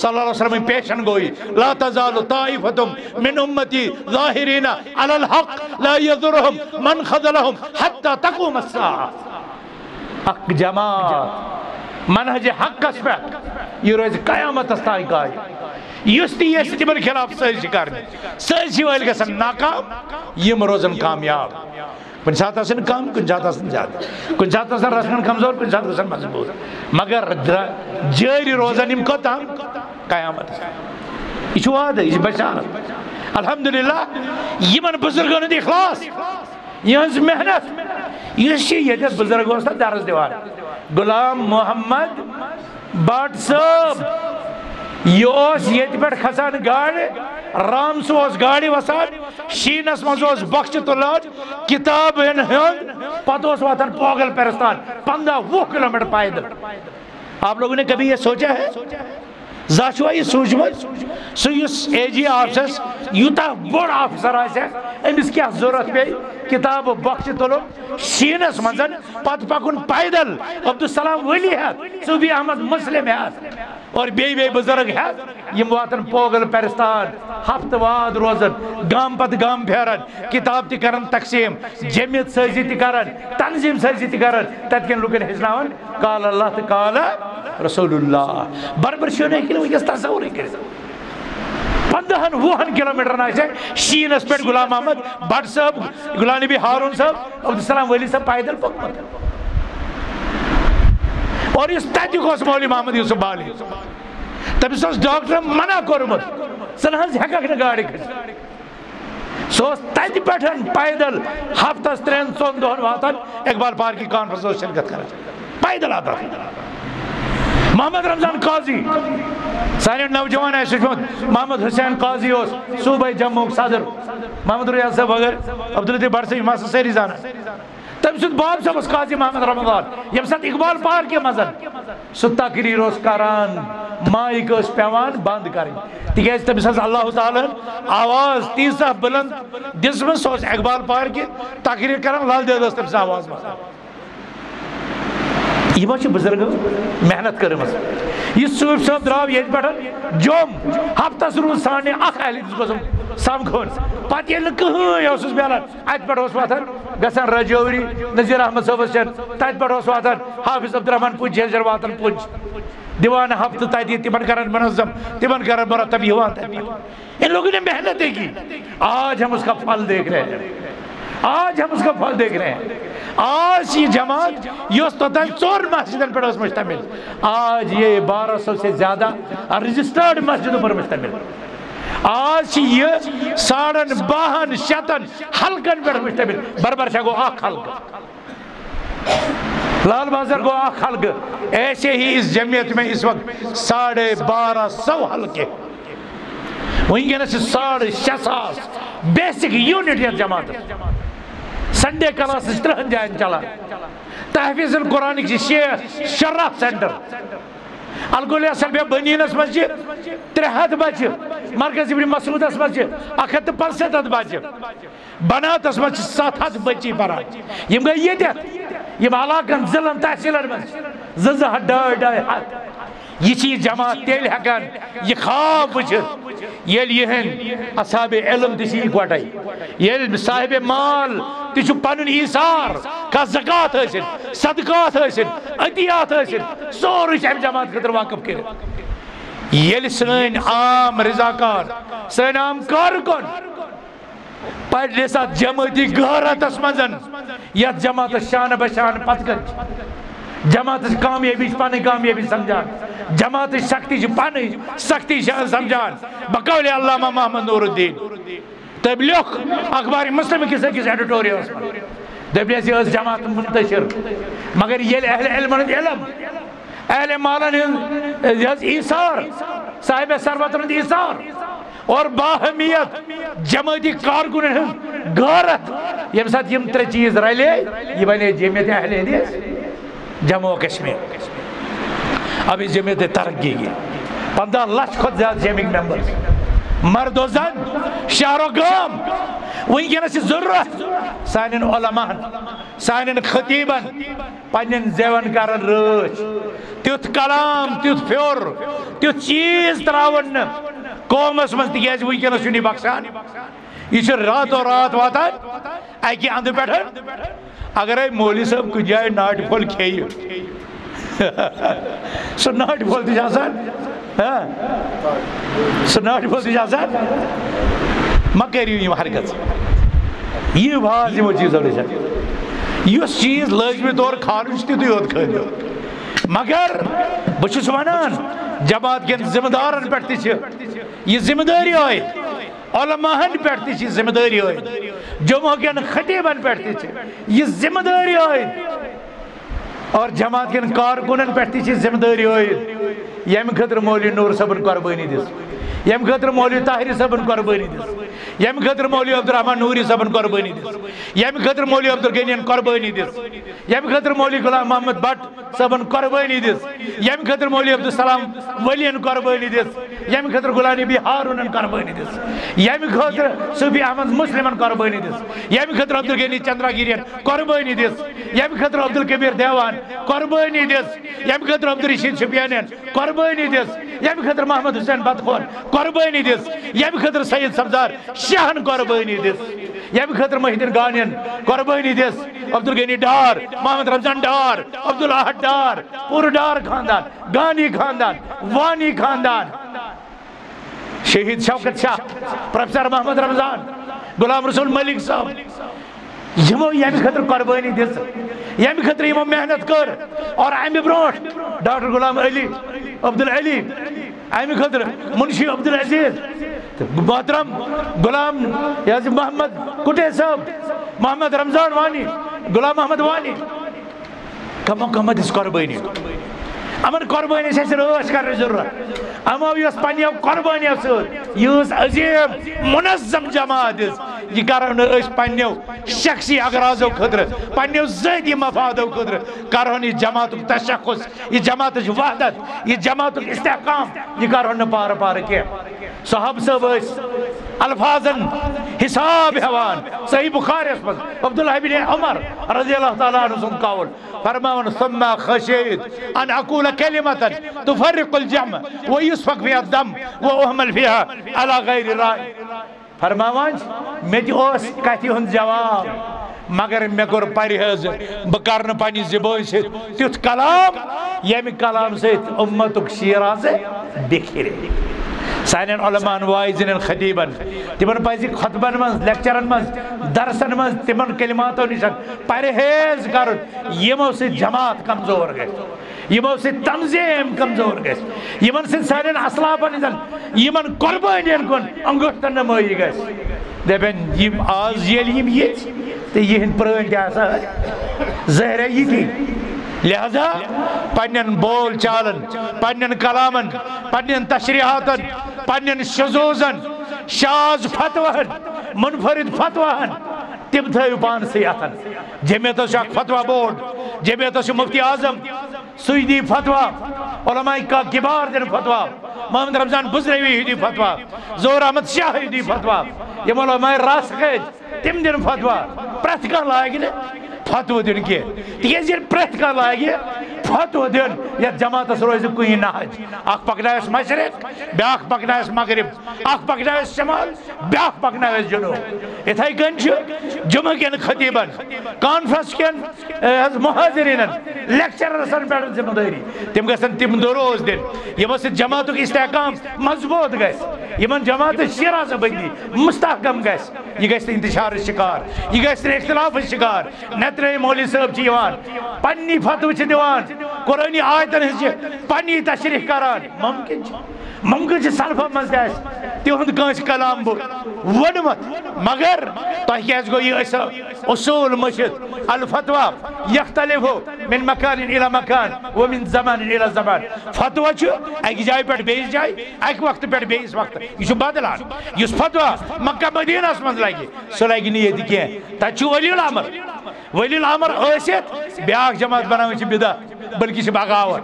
सल्लल्लाहु पेशन गोई ला तजालु ताइफतुम मिन उम्मती ज़ाहिरीना अलल हक ला यज़ुरहुम मन खज़लहुम हत्ता तक़ूम अस्साअ अक जमात मनहज हकस पे यह रोज कयामत तान कायम खिलाफ सजी कर। सजी वल गसन नाकाम। यम रोजन कामयाब। कुन कम कुन ज़्यादा कुन रसन कमज़ोर कुन मज़बूत। मगर जारी रोजन कोताम कयामत। यह वाद यह बशारत अलहमदिल्ला यमन बुजुर्गन इखलास। यहज मेहनत। यह बुज़ुर्ग दर्ज दिवान। गुलाम मोहम्मद साहब। यह पे खसान गाड़ राम सो गाड़ी वसान शीनस मज बख्श तुलान किताब पत वातान पोगल पेरस्तान पंद्रह वो किलोमीटर पैदल आप लोगों ने कभी ये सोचा है जा यह सूझम सह ए जी ऑफ़िस यूता बोड़ ऑफिसर अमिस क्या ज़रूरत पे किताब बख्श तुल शीनस मज पत पकुन पैदल अब्दुलसलाम वली हेत सूबी अहमद मुस्लिम हेत और बे बे बुज़ुर्ग है यम वातन पोगल पेरिस्तान हफ्तवाद रोजन गाम पत गाम फेरन किताब तक तकसीम जमियत सजी तन तंजीम सजी तन तत्कन लुकन हेचनावन काल अल्लाह तो काल रसूलुल्लाह बरबर शो वस तस्वुर कर पंदहन वुहन किलोमीटर शीनस पे गुलाम अहमद भट साहब गुलाम नबी हारून साहब अब्दुलसलाम वली साहब, पैदल पकमत और इस तक मौली मोहम्मद यूसुफ बाली तमिस डॉक्टर मना कोर्मुत। सह हेक गाड़ी सह तत पे पैदल हफ्तस त्रेन चौन दोहन वातान इकबाल पार्क कॉन्फ्रेंस शिरकत कर। पैदल आता मोहम्मद रमज़ान काजी सान नौजवान मोहम्मद हुसैन काजी सूबे जम्मू सदर मोहम्मद रियाज साहब वगैरह अब्दुल लतीफ भट साहब सारी जाना तम सुद बाप सबस काजी मोहम्मद रमज़ान यम सत इकबाल पार के मजन सु तकरीर करान माइक पेवान बंद कर तिज तमिस अल्लाह ताल आवाज़ तीसा बुलंद दिसम सो इकबाल पार के तकरीर कर लाल देद तमिस आवाज़ मज यह बुज़ुर्ग, मेहनत कर यह सूफ सब द्राव ये पे जोम हफ्तस रूज साने अहल समखन पे कहीं मिलान अत पे वातान गसान रजौरी, नजीर अहमद सबस तत पे वातान हाफिज अब्दुलरहमान पुंछ हजर वातान पुंछ। दिवान हफ्त तत तिमन कर मनजम तिमन कर मुरतब इन लोगों ने मेहनत की आज हम उसका फल देख रहे हैं। आज हम उसका फल देख रहे हैं। आज ये जमात, ये चोर मस्जिद पे मुश्तमिल। आज ये बारह सौ से ज़्यादा रजिस्टर्ड मस्जिदों पर मुश्तमिल। आज ये साड़न, बाहन, शतन, हल्कन पे मुश्तमिल। बरबर गो अख हल्क। लाल बाज़ार गो हल्क। ऐसे ही इस जमीयत में इस वक्त साढ़े बारह सौ हल्के। वहीं साढ़े शे सास बेसिक यूनिट जमात। संडे क्लास त्रहन जान चलान तहफीज कुरान शराह सेंटर अलगुल बनीनस मज त्रे हथ बच मरकज इब्न मसूदस मज अख हथ पंसत बच बनातस मज सत हथ बची परान यम गई ये अलाकन जिलन तहसीलन जज हथ डाय डाय हथ यह जमात तेल हेकान यह खाब यहन असाब इलम ती इकवटे ये साहिब माल ती पन ईसार का जक़ात सदकात अतियात सोरे अम जमात खतर वाकफ कर। ये सन आम रजाकार। सन आम कारकुन पे जमाती गहरतस मजन यथ जमात शान बशान पत जमात कामयाबी पानी कामयाबी समझान। जमात शक्ति पानी सख्ती समझान। बकौल अल्लामा मोहम्मद नूरुद्दीन। तब लिख अखबार मुस्लिम किस अकिस एडिटोरियस दपस यह जमात मुंतशिर। मगर ये अहल इलम अहल मालन ईसार साहिब सरबत ईसार और बाहमियत, जमाती कारकुन गारत। यम त्रे चीज़ रले ये बने जमियत अहल हदीस। जम्मू कश्मीर। इस जमीयत तरक्की की पंद्रह लाख खुद ज़्यादा जेमिंग मेंबर्स मर्दो जन, शहरो गम वनकस ज़रूरत। सान ओलमान सान खतीबन पन्न जेवन कर रच तुथ कलाम तुथ फ्योर तुथ चीज़ त्रावन। कौमस मज तिज वनकस बख्शान यह रातो रात वातान अकि अंद पे अगर मौली जाए, नाट फल खे सह नाट फल सह नाट फल मा करियो हरकत यह भाज यमो चीज़ों इस चीज़ लजम तौर खान तुत योत मगर बहुत वन जमात कन पे यह ज़िम्मेदारी आयत ओलमाहन पे ज़िम्मेदारी जम्मू कन खतीबन पे यह ज़िम्मेदारी और जमात कन कारकुन पे ज़िम्मेदारी यम खतर मौली नूर सबन कुर्बानी दिस यम खतर मौली ताहिर सबन कुर्बानी दिस यम खतर मौली अब्दुलरहमान नूरी सबन कुर्बानी दिस यम खतर मौली अब्दुल गनियन कुर्बानी दिस यम खतर मौली गुलाम मोहम्मद भट्ट सबन कुर्बानी दिस यम खतर मौली अब्दुल सलाम वलियन कुर्बानी दिस यम खतर गुलाम नबी हारून कुर्बानी दिस यम खतर सूफी अहमद मुस्लिमन कुर्बानी दिस यम खतर अब्दुल गनी चंद्रागिरियन कुर्बानी दिस यम खतर अब्दुल कबीर देवान कुर्बानी दिस यम खतर अब्दुल रशीद शुपियान कुर्बानी दिस यम खतर मोहम्मद हुसैन बदखोन खतर सैयद सब्जार शाहन कुर्बानी दिस यम खतर मोहिद्दीन गानियन कुर्बानी दिस अब्दुल गनी डार मोहम्मद रमज़ान डार अब्दुल अहद डार पूरा डार खानदान गानी खानदान वानी खानदान शहीद शौकत शाह प्रोफेसर मोहम्मद रमज़ान गुलाम रसूल मलिक साहब यमो यम खतर कुर्बानी दिस यम खतर यमो मेहनत कर और अमि ब्रो डॉक्टर गुलाम अली अब्दुल अली अमि खतर मुंशी अब्दुल अज़ीज़ मोहतरम गुलाम यह मोहम्मद कुटे साहब, मोहम्मद रमज़ान वानी, गुलाम मोहम्मद वानी। कमो दिस कुर्बानी। अमन कुर्बानी रश कर ज़रूरत अमो यस पन्यो कुर्बानियों सत अजीम मुनजम जमात यह करो पन्यो शख्सी अगराजों पानी पन्यो जती मफादों खतर करो यह जमात तशखस ये जमात वहदत यह जमात इस्तेकाम यह करो पार पार कह साहब सब अल्फाजन हिसाब हवान सही बुखार अब्दुल्ला बिन उमर रज़ी अल्लाह ताला सुन कौल फरमान सुम्मा खशीद अन अकूल कलिमतन तुफर्रिकुल जम व युसफक फिहा दम व उहमल फिहा अला गैर राय फरमावन मे ओस कथि हुंद जवाब मगर मे कोर परहेज बह कर पन्नि जबान सत तुथ कलाम यम कलाम सत उम्मतुक शीराज बिखरे सान वाइजन खतीबन तिम पज खुतबन मज लेक्चरन मज दरसन मज तिम परहेज कर यमो जमात कमज़ोर गमो तंजीम कमज़ोर गमन सान असलाफन इन कुर्बान कुन अंगूठ नमोई गपन आज ये तो यह प्रण तहरा ये लिहाजा पन्न बोल चालन पन्न कलामन पन्न तशरीहातन पन्न शजूजन, शाज फतवहन, मुनफरद फतवहन तम थो पान अतन जमियत फतवा बोर्ड जमियत मुफ्ती आज़म सुदी फतवा किबार दिन फतवा, मोहम्मद रमज़ान बुजरवी दी फतवा, ज़ोर अहमद शाह दी फतवा यम रास तिम दिन फतवा प्रथ कह लाग फतव दिन कह तिज प्रेथ कह लागे फतव दिन ये जमात रोज कहीं नहज अख पकनस मशरक ब्या पकनस मगरब अख पकनस शमाल ब्या पकनस जुनूब इथे कन जुम कन खतीबन कॉन्फ्रेंस कन मुहाजरीन लेक्चरसन पे ज़िम्मेदारी तम गन तम दरोज दिन यमो सत जमात इस्तेकाम मज़बूत गन जमात शिराज बंदी मुस्तकम गह इंतशार शिकार यह गख्तलाफ शिकार। न नत्र मौली साहब पन्नी फतव दिवान। कुरानी आयतन पन्नी तशरीह करान। मुमकिन मुमकिन सलफा मज तिहद कंस कलाम बह वनमत मगर तह क्या गो यह उसूल मशिद अलफतवा यख्तलिफ मिन मकान इला मकान। व मिन जमान इला जमान। फतवा अक जाय पे बेस जाय। अक वक्त पे बेस वक्त। यह बदलान। इस फतवा मक्का मदीनस मज लगे सह लगे नी ये वलील अमर वलील अमर ब्या जमात बना बिदा बल्कि बगावत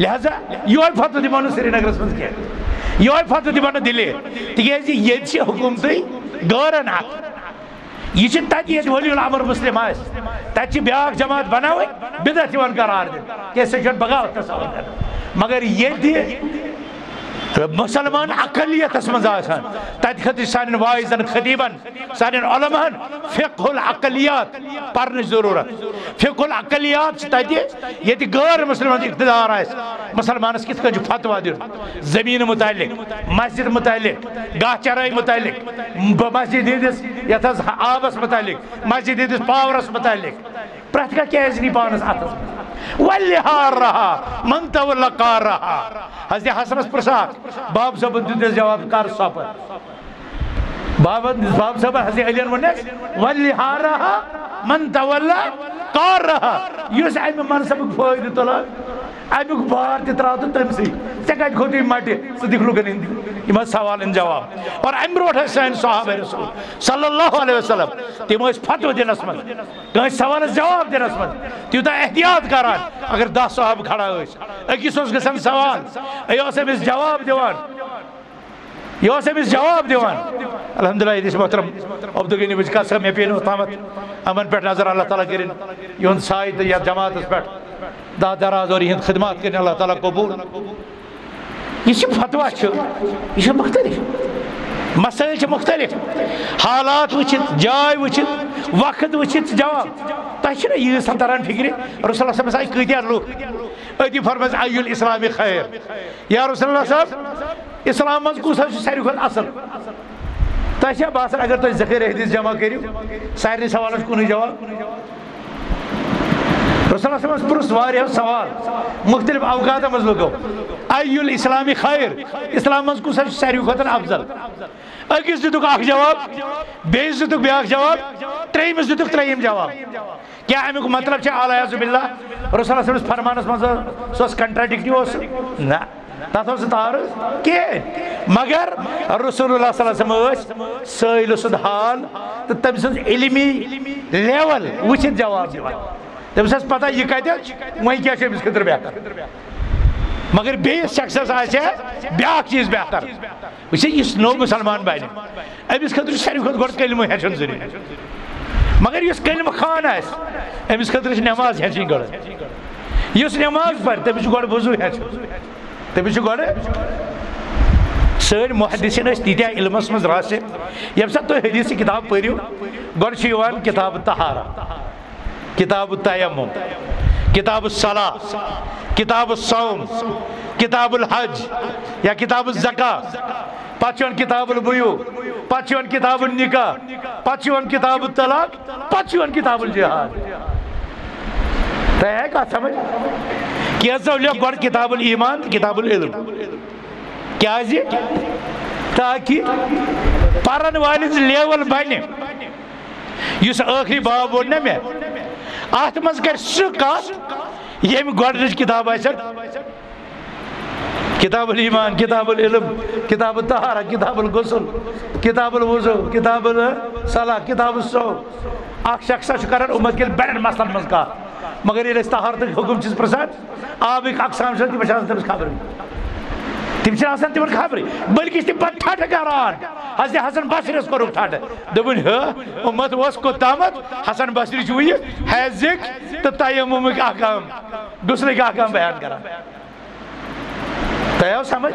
लिहाजा यो फतवा दिमो श्रीनगर क्या ये फत दिवान दिल्ली तिज ये हुकूमत गौरन यह तत वलील अमर मुस्लिम तत ब्या जमात बना बिदत करार दिन सह बगावत मगर ये तो मुसलमान अकलियत मज तत खत सान वाइजन खतीबन सान फ़िकुल अकलियात पढ़ ज़रूरत। फ़िकुल अकलियात ये गैर मुसलमान इकतदार आ मुसलमानस कित फतवा दिन ज़मीन मुतल मस्जिद मुतलिक गाह चराई मुतलिक मस्जिद हंदिस यथ आबस मुतल मस्जिद हंदिस पावरस मुतलिक। प्रथ क्या पानस अतस वल्लिहार रहा मन तवल्ला कार रहा हज़रत हसनस प्रसाद, बाब सब दिस जवाब कर सापर बाब बाब सब हज़रत अलीन वनस वल्लिहार रहा मन तवल्ला कार रहा युस अमि मनसबक फ़ायदे तुलान अमुक बार त्राव तो तम सी ऐ कत खोत मट सह दिख लुकन इन सवाल जवाब और अम ब्रो सान साहब रसूल सल्लल्लाहु अलैहि वसल्लम तिम फतव दिनस मज सवाल जवाब दिनस मज तूता एहतियात करान अगर दह साहब खड़ा अकिस सवाल यह जवाब दिवान यह जवाब दिवान अलहमदिल्ला ये मोहतरम अब्दुल गनी कस मे पे तमत अमन पे नज़र अल्लाह ताला कर इन तो यह जमात पे दा दराज और यह खदमात कर अल्लाह ताला कबूल यह फतवा यह मुख्तलिफ़ मसाइल मुख्तलिफ़ हालात वचित जाय वचित वक्त वचित जवाब तह यह तरह फ़िक्र रसोल आय कतिया लुक अति फरमस अयुल इस्लामी खैर या रसोल साहब इस्लाम मज कुस सारे खुद असल तह बासान अगर तुम जखीर हदीस जमा करो सारे सवाल कुन जवाब रसोल पुरुष वारिया सवाल मुख्तलिफ़ अवकात मज लुको अयुल खैर इस्लाम सारे खुद अफजल अकिस दितुक अख जवाब बेस दितुक ब्याक जवाब त्रेमस दितुक त्रेम जवाब क्या अमुक मतलब आलाजुबिल्ला रसोल फरमानस मज सो कंट्राडिक्टिव ना तथ तार कह मगर रसूल सैल हाल तो तम लेवल वुचित जवाब दिवान तमिस पता यह कत वह क्या खतर बेहतर मगर बेस शख्स ब्या चीज़ बेहतर वह नो मुसलमान बन अमिस खतर सारे खुद गो कलम हेचन ज़रूरी मगर इस कलम खान अमिस खतर नमाज़ हेचन गो इस नमाज़ पर तमिस गो वज़ू हेचन तमिस गो सर मुहदिन तीत्या इलमस मज रास ये तुम हदीस किताब पो गो किताब तहारा किताब तयम किताब सला किताब सौम किताब हज या किताब जका पचवन किताब बुयू पचवन किताब निका पचवन किताब तलाक पचवन किताब जिहाद तय कत समझ क्या लिख गो किताब ईमान किताब इल्म क्या ताकि पारन वाल लेवल बन। आखिरी बाब वो ना मे अत मज कर ये गोडच किताब किताब ईमान किताब इलम किताब तहारा किताब गसल किताब वज़ू किताब सलाह किताब सो अख शख्स कर उम्मत के बड़न मसलन मज कह मगर ये तहार हुकुम प्रसान आबिक अकसाम तमिस खबर तम तम खबर बल्कि तम पे ठट हज़रत हसन बसरस कोर ठट दोपन ह उम्मत वस कोतामत हसन बसरी यह हैजिक तो तयमुमिक अहकाम गुस्ल के अहकाम बयान कर तय समझ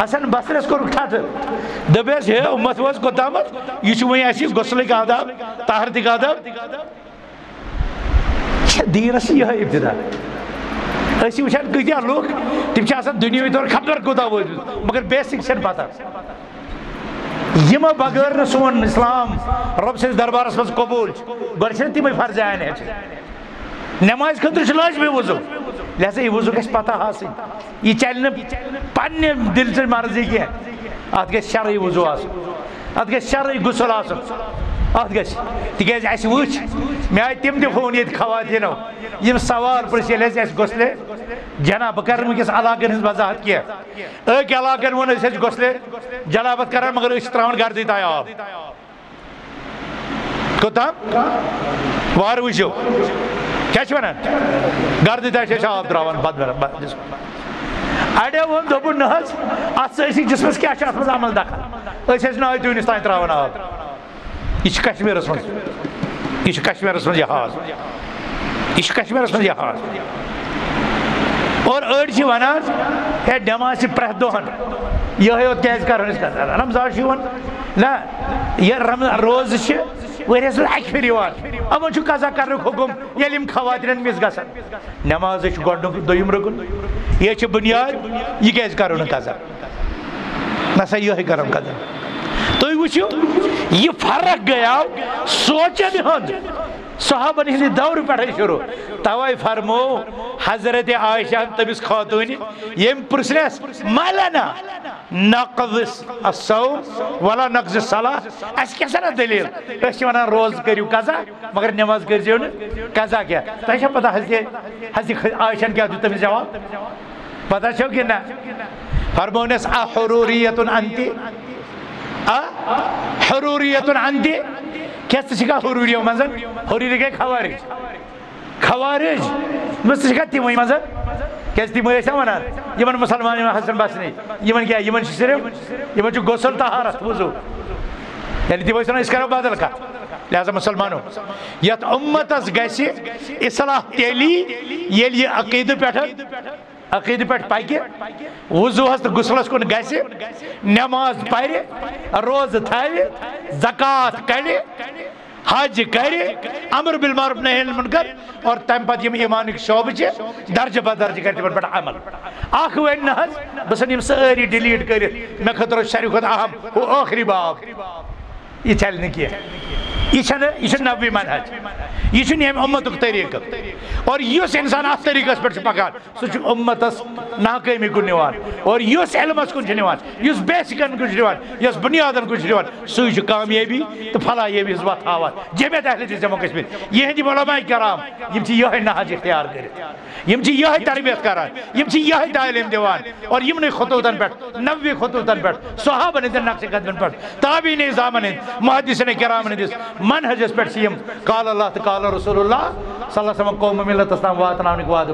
हसन बसरस कोर ठट दबेस हे उम्मत वस कोतामत यह वह गुस्ल के आदाब तक आदाब दीनस इब्तदा असी वुचान कतिया लुक तम दुनियावी तौर खबर कूत वो मगर बेसिक से पता यम बगैर सोन इस्लाम रब से दरबारस मज कबूल गो तम फर्जान नमाज़ खतर लाजमी वज़ू लिहाजा यह वज़ू गि पता हासिल यह चल पे दिल से मर्ज़ी कह अत शर्य वज़ू ग शर्य गुसल अत गज वुच मे आय तम फ़ोन ये खवातिनो यम सवाल पृछ गोसले जना बह कर वस इलाकन हज वजाहत कह इलाकन वो गोसले जनाबत कर मगर त्रावन गर्दी ताय आब कोताम वार वो क्या वन गर्दी आब त्रावान अड़ो वो दोपुन न हज अत जिसमस क्या अमल दखल नाय दूनिस तान त्रावन यह कश्मीर मज यह कश्मीर मज जहाज़। यह कश्मीर मज जहाज़। और अड़ वनान है नमाज़ प्रथ दोहन यह योत क्या कर रमज़ान ना यह रम, रोज वरियस अक फिर कजा कर हुकुम, ये खवातिन मिस ग नमाज़ गोडुक दोम रुकन यह बुनियाद यह क्या करो कजा? नसा यह करो कजा तुम यह फ़र्क गया सोचन हंद सहाबन हंद दौर पे शुरू। तवे फरमो, हज़रत आयशा तमिस खातून यम पुरसनस मलना नकज असौम वला नकज सला। अस क्या दलील? वन रोज करू कजा, मगर नमाज़ करो कजा क्या? तुम पता हज़रत हज़रत आयशन क्या तमिस जवाब? पता छो कि ना। फरमोनस अहरूरियतुन अंति। हरूरियतुन अंति क्या गा हरूरियो मज हरूरी गई खवारिज खवारिज मस तिम मज क्या तिम वन इन मुसलमान हसन बसने इन क्या इन सिर्फ़ इन गोसल तहारत वज़ू यानी तिम वन करो बदल कत लिहाजा मुसलमानो यथ उम्मतस गसलाह तेली ये अकीद पे अकीद पे पक वजूहस तो गुसलस कुन ग नमाज़ पर रोज थव जक़ात कड़ हज कर, अमर बिल मारूफ नहल मुनकर, और तम पे ईमान शोब दर्ज बदर्ज कर पे अमल। अख वन ना सारी डिलीट कर। मे खतर सारे खुद अहम आखिरी बाब। यह चल कह यह नबी मनहज यह उम्मत तरीक और इस इंसान अत तरीकस पे पकान सह उम्मतस नाकामी कुन निवान और इस इलमस कुन निवान बेसिकन कुन इस बुनियादन कुन सह कामयाबी तो फलायाबी वत हावान अहल जम्मू कश्मीर यहद कराम यह नहज इख्तियार कर यह तरबियत करान यह तालीम दिवान और यमन खतूतन पे नबी खतूतन पे सहाबन नक्श कदमन पे ताबी निजामन मुहदिसन करामन मनहजस पे काल अल्लाह काल रसूल सल्लम वातन वाद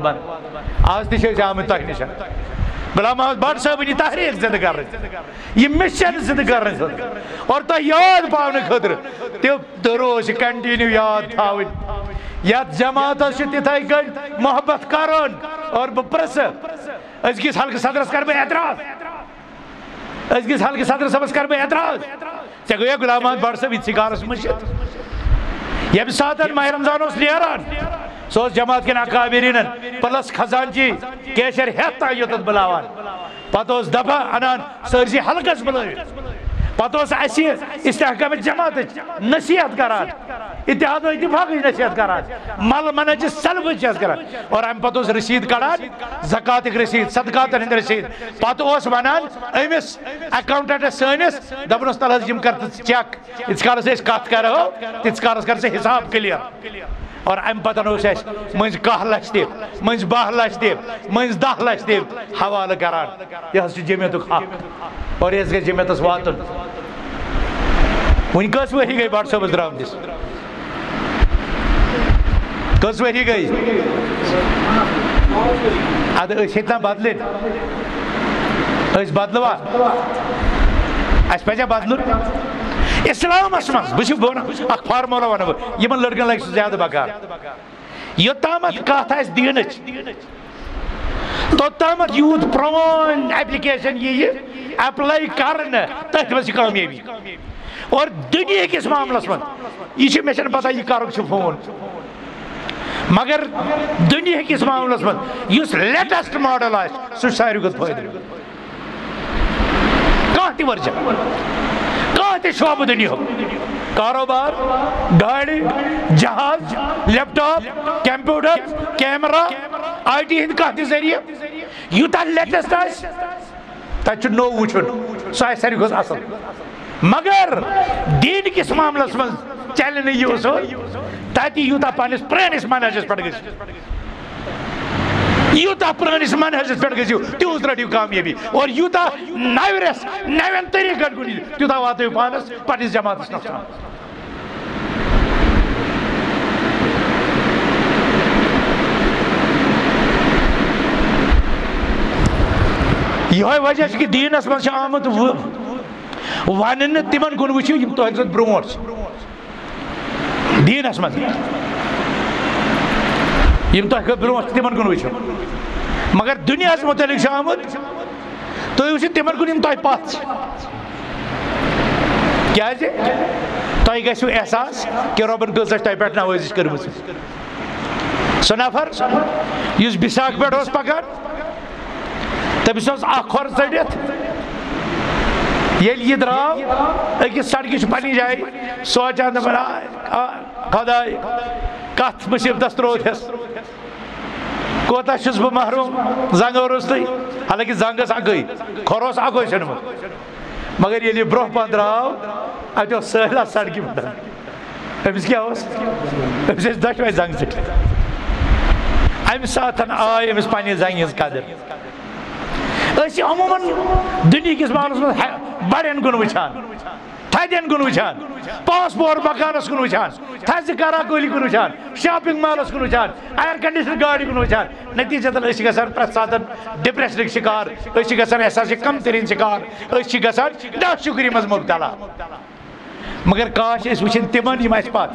तहरीक जिंद कर मिशन जिंद कर और तह याद पाने तह कंटिन्यू याद थाव यथ जमात तिथे कन मोहब्बत कर और बह प्रस हल्क सदरस कर अजकिस हल्क सदर सबस कर बह एतराज़ ऐ गया गुलाम अहमद भट्ट साहब इत सिगारस मशित यम सात माह रमज़ान नान सो जमात के अकाबरीन प्लस खजानची कैशर हेत योत बुलावान। पत दफ़ा अनान सरसी हल्कस बुलावित पे जमात नसीहत करान इतिहाद इतफाक नसीहत करान मल मन सलब करान और अम पे रसीद कड़ान जक़ात रसीद सदकात हंद रसीद पे वनान अमिस अकाउंटेंटस सनिस कर चेक इत कत करो तित कर हिसाब क्लियर और अम पतन मज कह लच तह मज बह लच तह मज दह लच तह हवाल करान यह जमियत हक और यह गई जमियत वात वन कस वरी गई बट सबस द्रामदिस कस वरी गई अद हेतना बदल बदलवा पे बदल इस्लामस मज बह बह फार्मूला वन इन लड़कन लगे ज़्यादा बकार योताम कत दीन तोताम यूत प्रान एप्लिकेशन यह अप्लाई कर तथ मज कामयाबी और दुनिया किस मामलस मज यह मे पता यह कर फ़ोन मगर दुनिया किस मामलस मज लेटेस्ट मॉडल आ सह सारे खुद फ़ायदे कह वर्जन कह शोब दुनिया कारोबार, गाड़ी, जहाज़, laptop, computer, camera I T हंद कह ज़रिए यूत लेटेस्ट तक नो वुचन सह सारे खुद असल मगर दीन किस मामलस मज चल नह तत पानिस प्रानिस मनहजस पे यूता पुरानिस मनहजस पे गो तूत रटू कामयाबी और यूता नवरस नवन तरीकन कुन तूता वातो पानस पटिस जमात नुकसान यह वजह कि दीनस मज आमुत वन तिमन कुन वो तुम ब्रो दीनस मज तुम ब्रो तिमन कुन वो मगर दुनिया मुतलिक आमुत तुम वो तिमन कुन तुम पथ क्या तुम गो एहसास कि रबन कज तुम पे नवाजिश कर्म सह नफर इस बिसाख पे पकान तमिस खोर चढ़ित ये द्राव अकिस सड़क पी जाए सोचान दपान खुदा कत मुसीबत त्रोथस कोता बह महरूम जंग रुस्त हालाँकि जंग अकई खोर अकोई चुनमुत मगर ये ब्रोह पह द्राव अत सहला सड़क अमिस क्या दशवे जंग चट अमि साथ आय अमिस पे जंग कदर अमूमन दुनिया किस मानस में बड़न वुचान थदन गुन वुचान पासपोर्ट मकानस गुन वुचान थज कराकोली गुन वुचान शॉपिंग मॉलस गुन वुचान एयर कंडीशन गाड़ी गुन वुचान नतीजतन गसान प्रत सात डिप्रेशन शिकार गसान एहसास कम तरीन शिकार गसान नाशुक्री मज मुबतला मगर काश वुचन तिमन पे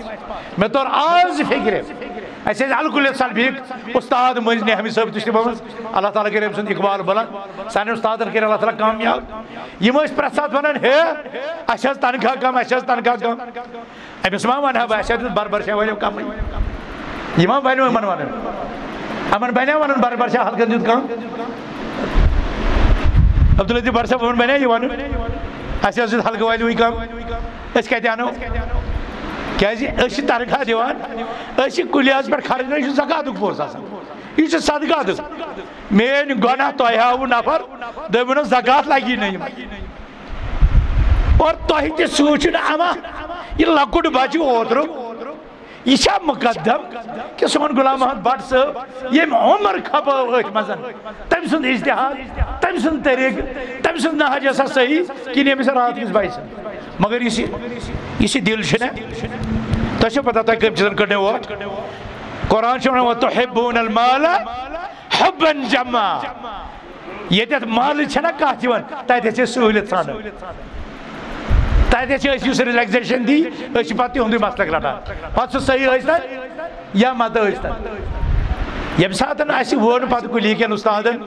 मे तोर आज फ़िक्र अस अलकुल सलफीक उस्ताद मज ने हमें सब तुम अल्लाह ताला कर इकबाल बुलंद सान उस्ताद कर अल्लाह ताला कामयाब। यम प्रत सात वन हे। अस तनख्वाह कम अस तनख्वाह कम। अमिस मा वन बस बरबर शाह वन कम यह बनो इन वन अमन बने वन बरबर शाह हल्कन दुत कम। अब्दुल बरसा बने यह वन अस हल्क वाल कम। कत क्या तनख्वाह दिवान कुलियास पे खर्च जक़ात पोस यह सदका मेन गुना तह हाव नफर दपन जक़ात लगी नहीं और तह तूचन अमा यह लकुट बच ओतर यह मुकदम कि सोन गुलाम महमद भट्ट सब खपो मज तम सुंद तम सुंद तम सुंद सही कि रात किस बाई मगर यह दिल तुम पता तुम कम चीजन कड़े वोट कुरान तो हेबून माल हबन जमा ये माल कत तत सहूलियत सान। तत रिलैक्सेशन दी पे तुंद मसल रटान पे सही या मत यम सात वो पे कुली कन उस्तादन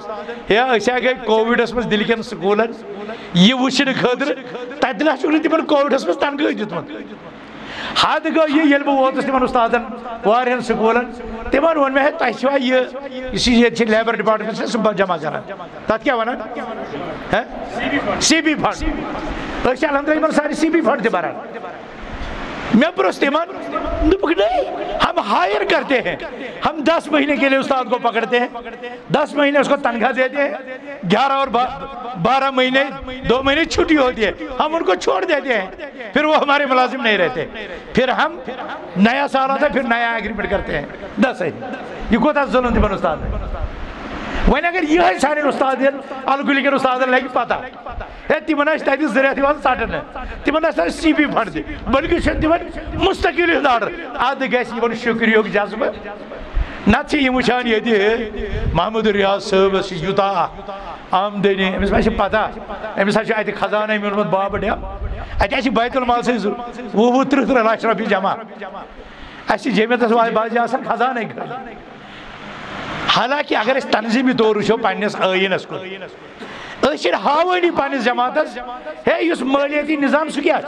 हे गई कोविडस मज दिल कन स्कूलन यह वुचन खतर तत ना तम कोविडस मज तनख्वाह दितमुत हद गो ये बह वोतस तिम उस्तादन स्कूलन तिम वो मे तुवा यह लेबर डिपार्टमेंट सह जमा कर तथ क्या वन सी बी फंड अलहमदिल्ला सारे सी बी फंड तरान मैं पुरुष नहीं हम हायर करते हैं। हम दस महीने के लिए उस्ताद को पकड़ते हैं। दस महीने उसको तनख्वाह देते हैं। ग्यारह और बारह महीने, दो महीने छुट्टी होती है। हम उनको छोड़ देते हैं। फिर वो हमारे मुलाजिम नहीं रहते। फिर हम नया साल होता है, फिर नया एग्रीमेंट करते हैं। दस है। ये कोता जुल्म उस्ताद है। वन अगर यह सान उस्ताद अलगुल उस्ताद लगे पता है तिम जरियत सटन तिम सी बी फंड बल्कि तिम मुस्तकिल आर्डर अद ग शुक्रिय जज्ब नत ये महमूद रियाज सबस यूता आमदनी अमिस मा पता अमिस अत खजान मिलमुत बाब डैम अत बैतुल माल से वह वह त्रिह त्रिह लक्ष रपी जमा अस जमियत खजान हालाँकि अगर तनजीमी तौर वो पन्नस आयनस कुन हावानी जमात हे। मालियती निज़ाम सह क्या?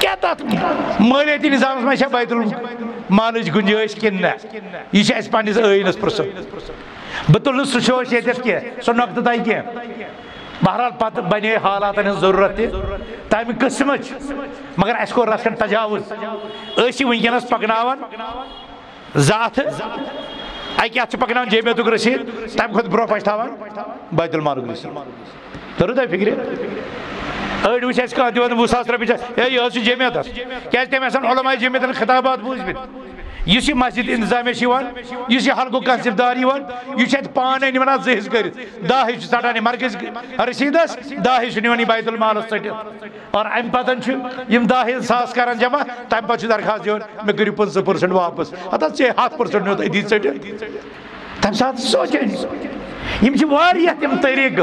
क्या तथ मालियती निज़ाम मे बैतुल माल गुंजाइश कि यह पन्नस आयनस पुरसन बह तुल कह सो नकद तय कह बहरहाल पत बने हालात ज़रूरत तम कस्म मगर अस कोर रस तजावुज वनकस पकनान जात अक अत पकन जेमियत रसीद तम खुद ब्रो पे बैतुल माल रसीद तरु अड़ वो कह सास रपये यह जमियत क्या तम जमियत खिताबात बूजमित इस मस्जिद इंतज़ाम इस हल्क कंसिबदार यह पान वन जहिज कर दह षटान मरकज रसीदस दह निवन बैतुल माल टित और अम पतन दह सास कर जमा तम पे दरखास्त दिवन मे कर पंच परसेंट वापस हत हथ परसेंट नी दी टित तम सात तम तरीक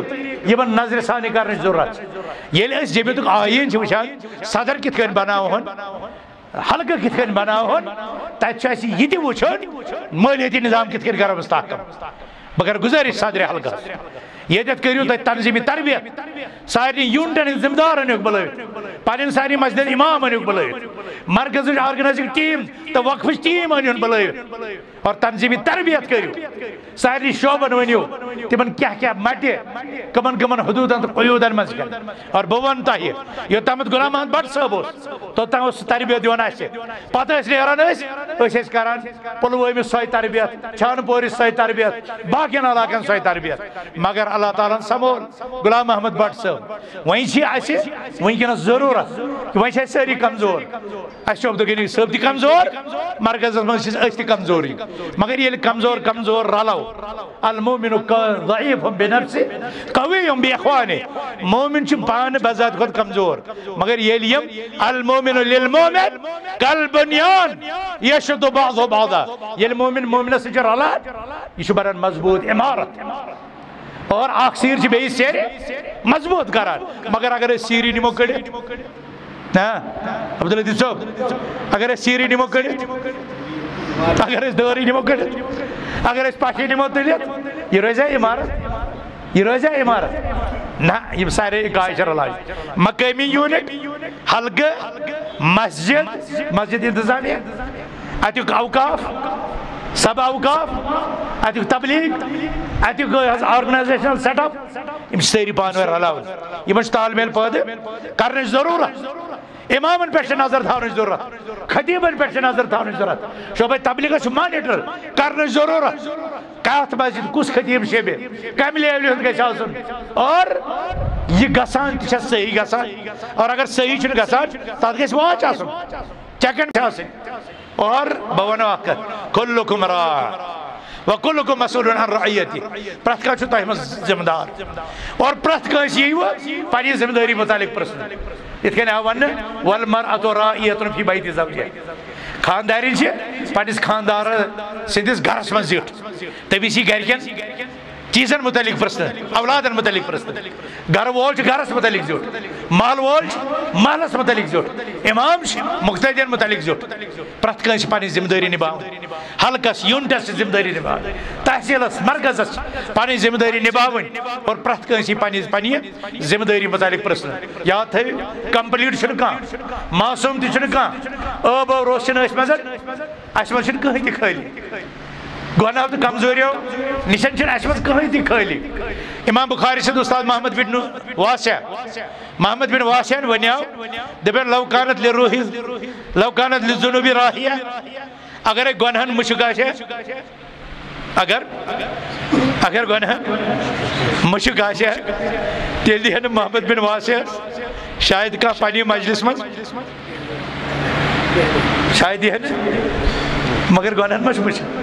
यमन नज़र सानी कर ज़रूरत ये जमीतुक आयन छ वुचान सदर कित कन बनावन हल्का कित बन बनावन तह वुचन मालियती निज़ाम कित कर बह कर गुजारिश सदर हल्का। ये करू तुम तनजीमी तरबियत सारे यूनिटन जिम्मेदार अनु बुल। पन सारे मस्जिद इमाम अनु बुल। मरकज ऑर्गेनाइजिंग टीम तो वक्फ टीम अनु बुल। और तनजीमी तरबियत करू सारे शोबन वनो तिमन क्या क्या मट। कमन कमन हदूदन तो कयूदन मज और बह वन तह योतम गुलाम अहमद भट्ट साहब तोताम तरबियत दिवान पत नेरान करान पुलवामी सो तरबियत छानपोर सो तरबियत बाकियन इलाकन तरबियत। मगर अल्लाह ताला समोल गुलाम अहमद भट्ट साहब वह वनकस ज़रूरत वह सारी कमज़ोर अशोक गनी सब तह कमज़ोर मरकज मज कमज़ोर मगर ये कमज़ोर कमज़ोर रलो अलमोमिन ज़ईफ बेनफ्स कवी बेखवान मोमिन पान बजात खुद कमज़ोर मगर ये अलमोमिन लिलमोमिन कल बुनियान यशद बाज़ बाज़ा ये मोमिन मोमिन सह रलान यह बनान मज़बूत इमारत और अख सीर बे मज़बूत करान मगर अगर सीरी निमो कड़ अब्दुल लतीफ अगर सीरी निमो कड़ अगर दरी निमो कड़ अगर पशी निमो तुल यह रोजा इमारत? यह रोजा इमारत? ना यम सारे गाय रलाज मकामी यूनिट, हल्क, मस्जिद मस्जिद इंतजामिया अतुक अवकाफ सब अवकाफ अतुक तबलीग अतुक ऑर्गनाइजेशनल सेटअप यम सारी पान रलावन यम तालमेल पैद कर ज़रूरत। इमामन पे नज़र थान ज़रूरत। खतीबन पे नज़र थान ज़रूरत। शोबे तबलीग मॉनिटर कर ज़रूरत। कत मस्जिद कुस खतीब शेबे कम लेवल हूँ और यह गसान सही गसान। और अगर सही गसान तथ ग वाच चेकन और वनो कुल्लुकुम रा वकुल्लुकुम मसूलुन अन रअयति प्रथ कह तह जिम्मेदार। और प्रथ कस यी पन्नी ज़िम्मेदारी मुतालिक प्रश्न। इत कन वल मर अतो फ़ी बैति जवजिया खानदारिन पन्निस खानदार सिंदिस गरस मज जिठ गरकन चीजन मुतलिक प्रश्न, औलादन मुतलिक प्रश्न। घर वोल गरस मुतलिक जुट। माल वोल मालस मुतलिक जुट। इमाम मुख्तन मुतलिक कस पन ज़िम्मेदारी निभा हल्कस, यूनिटस ज़िम्मेदारी निभा तहसीलस, मरकजस, पन ज़िम्मेदारी निभावन और पन ज़िम्मेदारी मुतलिक प्रश्न। याद थो कंप्लीट कह मासूम तह अब रोशन मजन अस मज कहीं खाली गुनाह तो कमजोरियों निशन कहीं ती खाली इमाम बुखारी से उस्ताद मोहम्मद बिन वासिया, मोहम्मद बिन वासिया वनो दपन लरूही लवकानत जुनूबी राहिया। अगर गुनहन मुशक अगर अगर गुनहन मुशक तेल दिहन मोहम्मद बिन वासिया, शायद कह पन्ने मजलिस मज शायद मगर गुनहन मश मुशक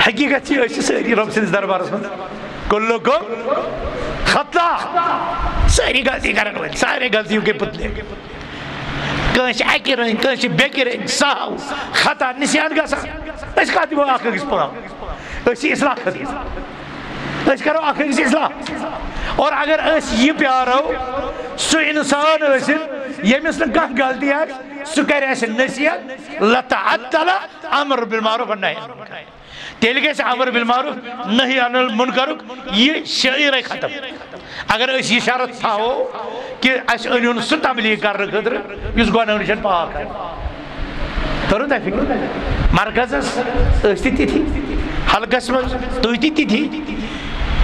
हकीकत सारी रब सद दरबारस मज कुल्लो को खता सारी गलती कर सारे गलतियों के पुतले कस अकि रन कस बेकि रन साव खता निशान गसान अस कत दिमो अख अकिस पाव अस इसलाह खतीब अस करो अख इसलाह और अगर यह प्यारो सह इंसान यमिस कह गलती सह कर नसीहत लतअतल अमर बिल मारूफ नही तेल गस अमर बिल मारूफ, नही अनिल मुनकरुक यह शायर खत्म। अगर यह शरत थो कि अन सह तबलीग कर इस गुना नश पाक तरुण तह फ़िक्र। मरकजस तिथि हलकस मज तुह तिथि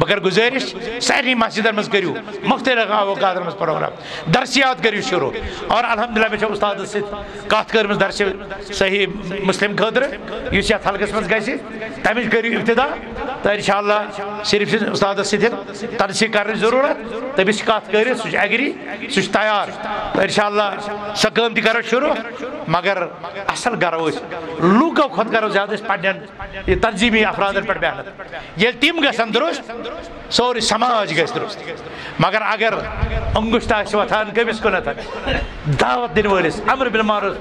कर गुजारिश सारे मस्जिदन मज करू मुख्तलिफ़ अवकात मज प्रोग्राम दरसियात करू शुरू और अलहमदिल्ला मे उस्ताद कत कर दरस सही मुस्लिम खतर इस हल्कस मज ग तमिच करू इब्तदा तो इनशा सिर्फ़ उस्ताद सत तरसी कर ज़रूरत तमिस कत कर सह एग्री सह तैयार तो इनशाला सो कम शुरू मगर असल करो लूको खुद करो ज़्यादा पे तंजीमी अफराद पे मेहनत ये तम गन दुरुस्त सोरे समाज गि दुरुस्त। मगर अगर अंगुश्त वथान कमिस कुन दावत दिन वलिस अमर बिल मारूफ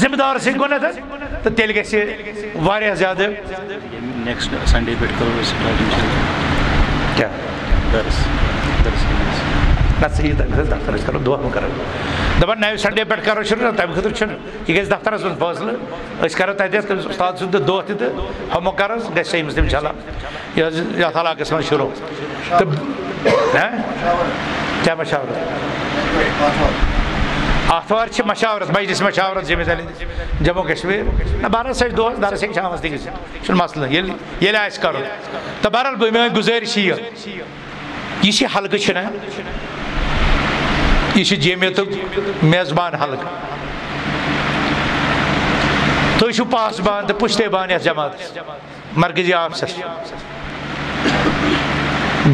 जिम्मेदार सिंह कुन तो तेल गह ज़्यादा। नेक्स्ट संडे पे ना सही दफ्तर संडे पे करो यह दफ्तर मन फैसले यथ इलाकस मज शुरू तो क्या आथवार मशावरत मजलिस मशावरत ज़िम्मेदारी जम्मू कश्मीर ना बहर सह दोस दरस हे शाम तह मसल कर बहरहाल मे गुजारिश यह हल्क ना यह जमियत मेज़बान हल्क। तुम पासबान तो पुश्तेबान यथ जमात। मरकजी ऑफ़िस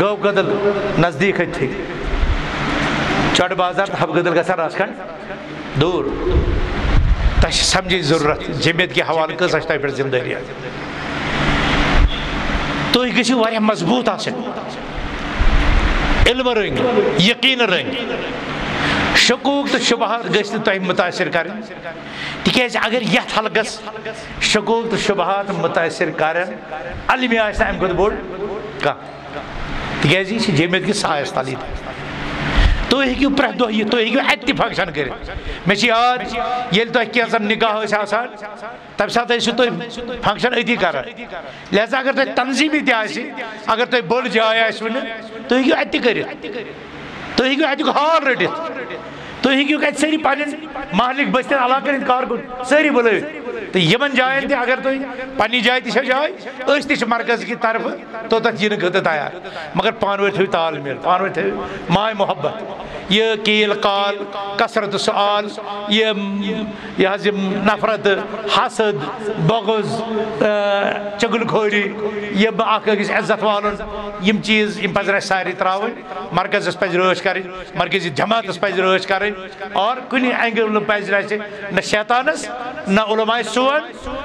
गौ कदल नज़दीक थी। चढ़ बाज़ार तो हब गदल गसान राजखंड दूर। तह समझ ज़रूरत। जमियत के हवाले कस तह पे ज़िम्मेदारी तुम गो मज़बूत इल्म रंग यकीन रंग शकूक तो शुबहत गु तुम मुतासर कर तिज अगर ये हलकस शकूक तो शुबहत मुतासर कर अलम अम खुद बोड़ कह की सायस तली तुम हूँ यह तुम फ़ंक्शन कर मे याद ये तुम निकाह तम फ़ंक्शन अति कर लिहाजा अगर तुम तह अगर तुम बोड़ जाए तुम हूँ अत कर तुम हूँ अत हाल रटित तुम हूँ अत सारी पन्न महलिक बस्तियन इलाकन कारकुन सारी बुलवित तो यमन जायन तह अगर तुम पन्नी जाए तह जाए अस तह मरकज की तरफ़ तो तथ इन खुद तैयार। मगर पान वे थो ताल मेल पान वे थो माय मोहब्बत। यह कील, काल, कसरत, सआल यह यह नफरत, हसद बगज चगलखोरी यह अकिस इज़्ज़त वालन यम चीज़ यम पज सारे त्रावन मरकज पे रच कर, मरकजी जमात पे रच कर। और कुछ एंगल पज न शैतानस, न सोन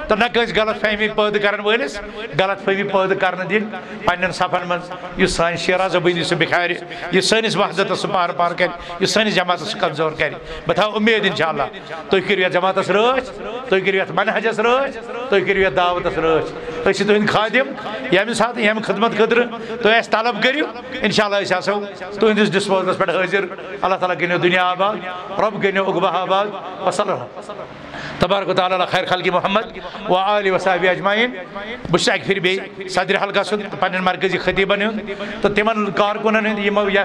तो न गलत फहमी पैद कर वलिस गलत फहमी पैद कर दिन। पन्न सफन मज सान शेरा जबानी सह बिखार यह सनिस वहदत सह पार पार कर सनिस जमात कमज़ोर कर। बह था उम्मीद इंशाला तुम करो जमात रच तुम करो मनहजस रच तुम करो दावत रच अस तुंद खादिम यम सात यम खदमत खतर तुम तलब करो इनशाला आसो तुंदिस डिस्पोजलस पे हाजिर। अल्लाह ताला दुनिया आबाद। रब गनो तबारक खैर खल मोहम्मद वसाबी अजमाइन। बस अक फिर बे सदर हल्का पे मरकजी खतीबन तो तिम कारकुन यमो ये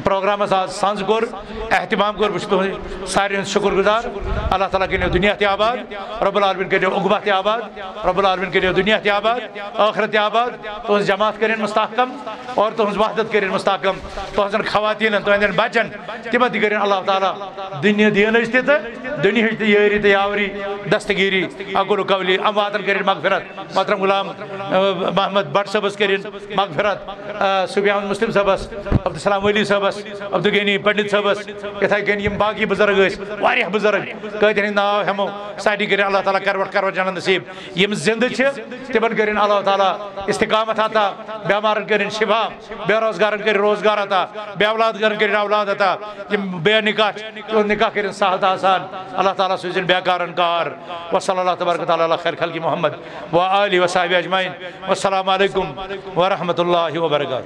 प्रोग्राम आज सज कोर, एहतमाम कोर बस तुम सारे शुक्र गुजार अल्लाह ताला करो दुनिया ते आबाद रबुल आलमिन करो उगबा ते आबाद रबुल आलमिन करो दुनिया ते आबाद, आखरत आबाद। तुम जमात कर मुस्तकम, और तुम वहदत कर मुस्तकम। तुहन खवातीन तुहद बचन तिम कर, अल्लाह ताला दुनिया दीन दुनिया यारी तो यावरी दस्तगिरी अकुल कवली अम वातन कर मगफरत मोहतरम गुलाम मोहम्मद भट्ट सबस कर मगफरत सुबियान मुस्लिम सबस अब्दुलसलाम वली सबस अब्दुलगनी पंडित सबस इथे कन बाकी बुज़ुर्ग वारिया बुज़ुर्ग कतन हंद नाव हमो सारी कर अल्लाह ताला करवट करवट जन नसीब यम जिंद तिमन कर अल्लाह ताला इस्तिकामत अता बेमारन कर शिफा बेरोजगारन कर रोज़गार अता बेऔलाद कर औलाद अता बे निकाह निकाह कर सहत आसान अल्लाह ताला सुजन बेकारन कार वसल तबरक खैर खल की मोहम्मद। व आली वसाहब अजमाइन। वसलम वरहमल वर्का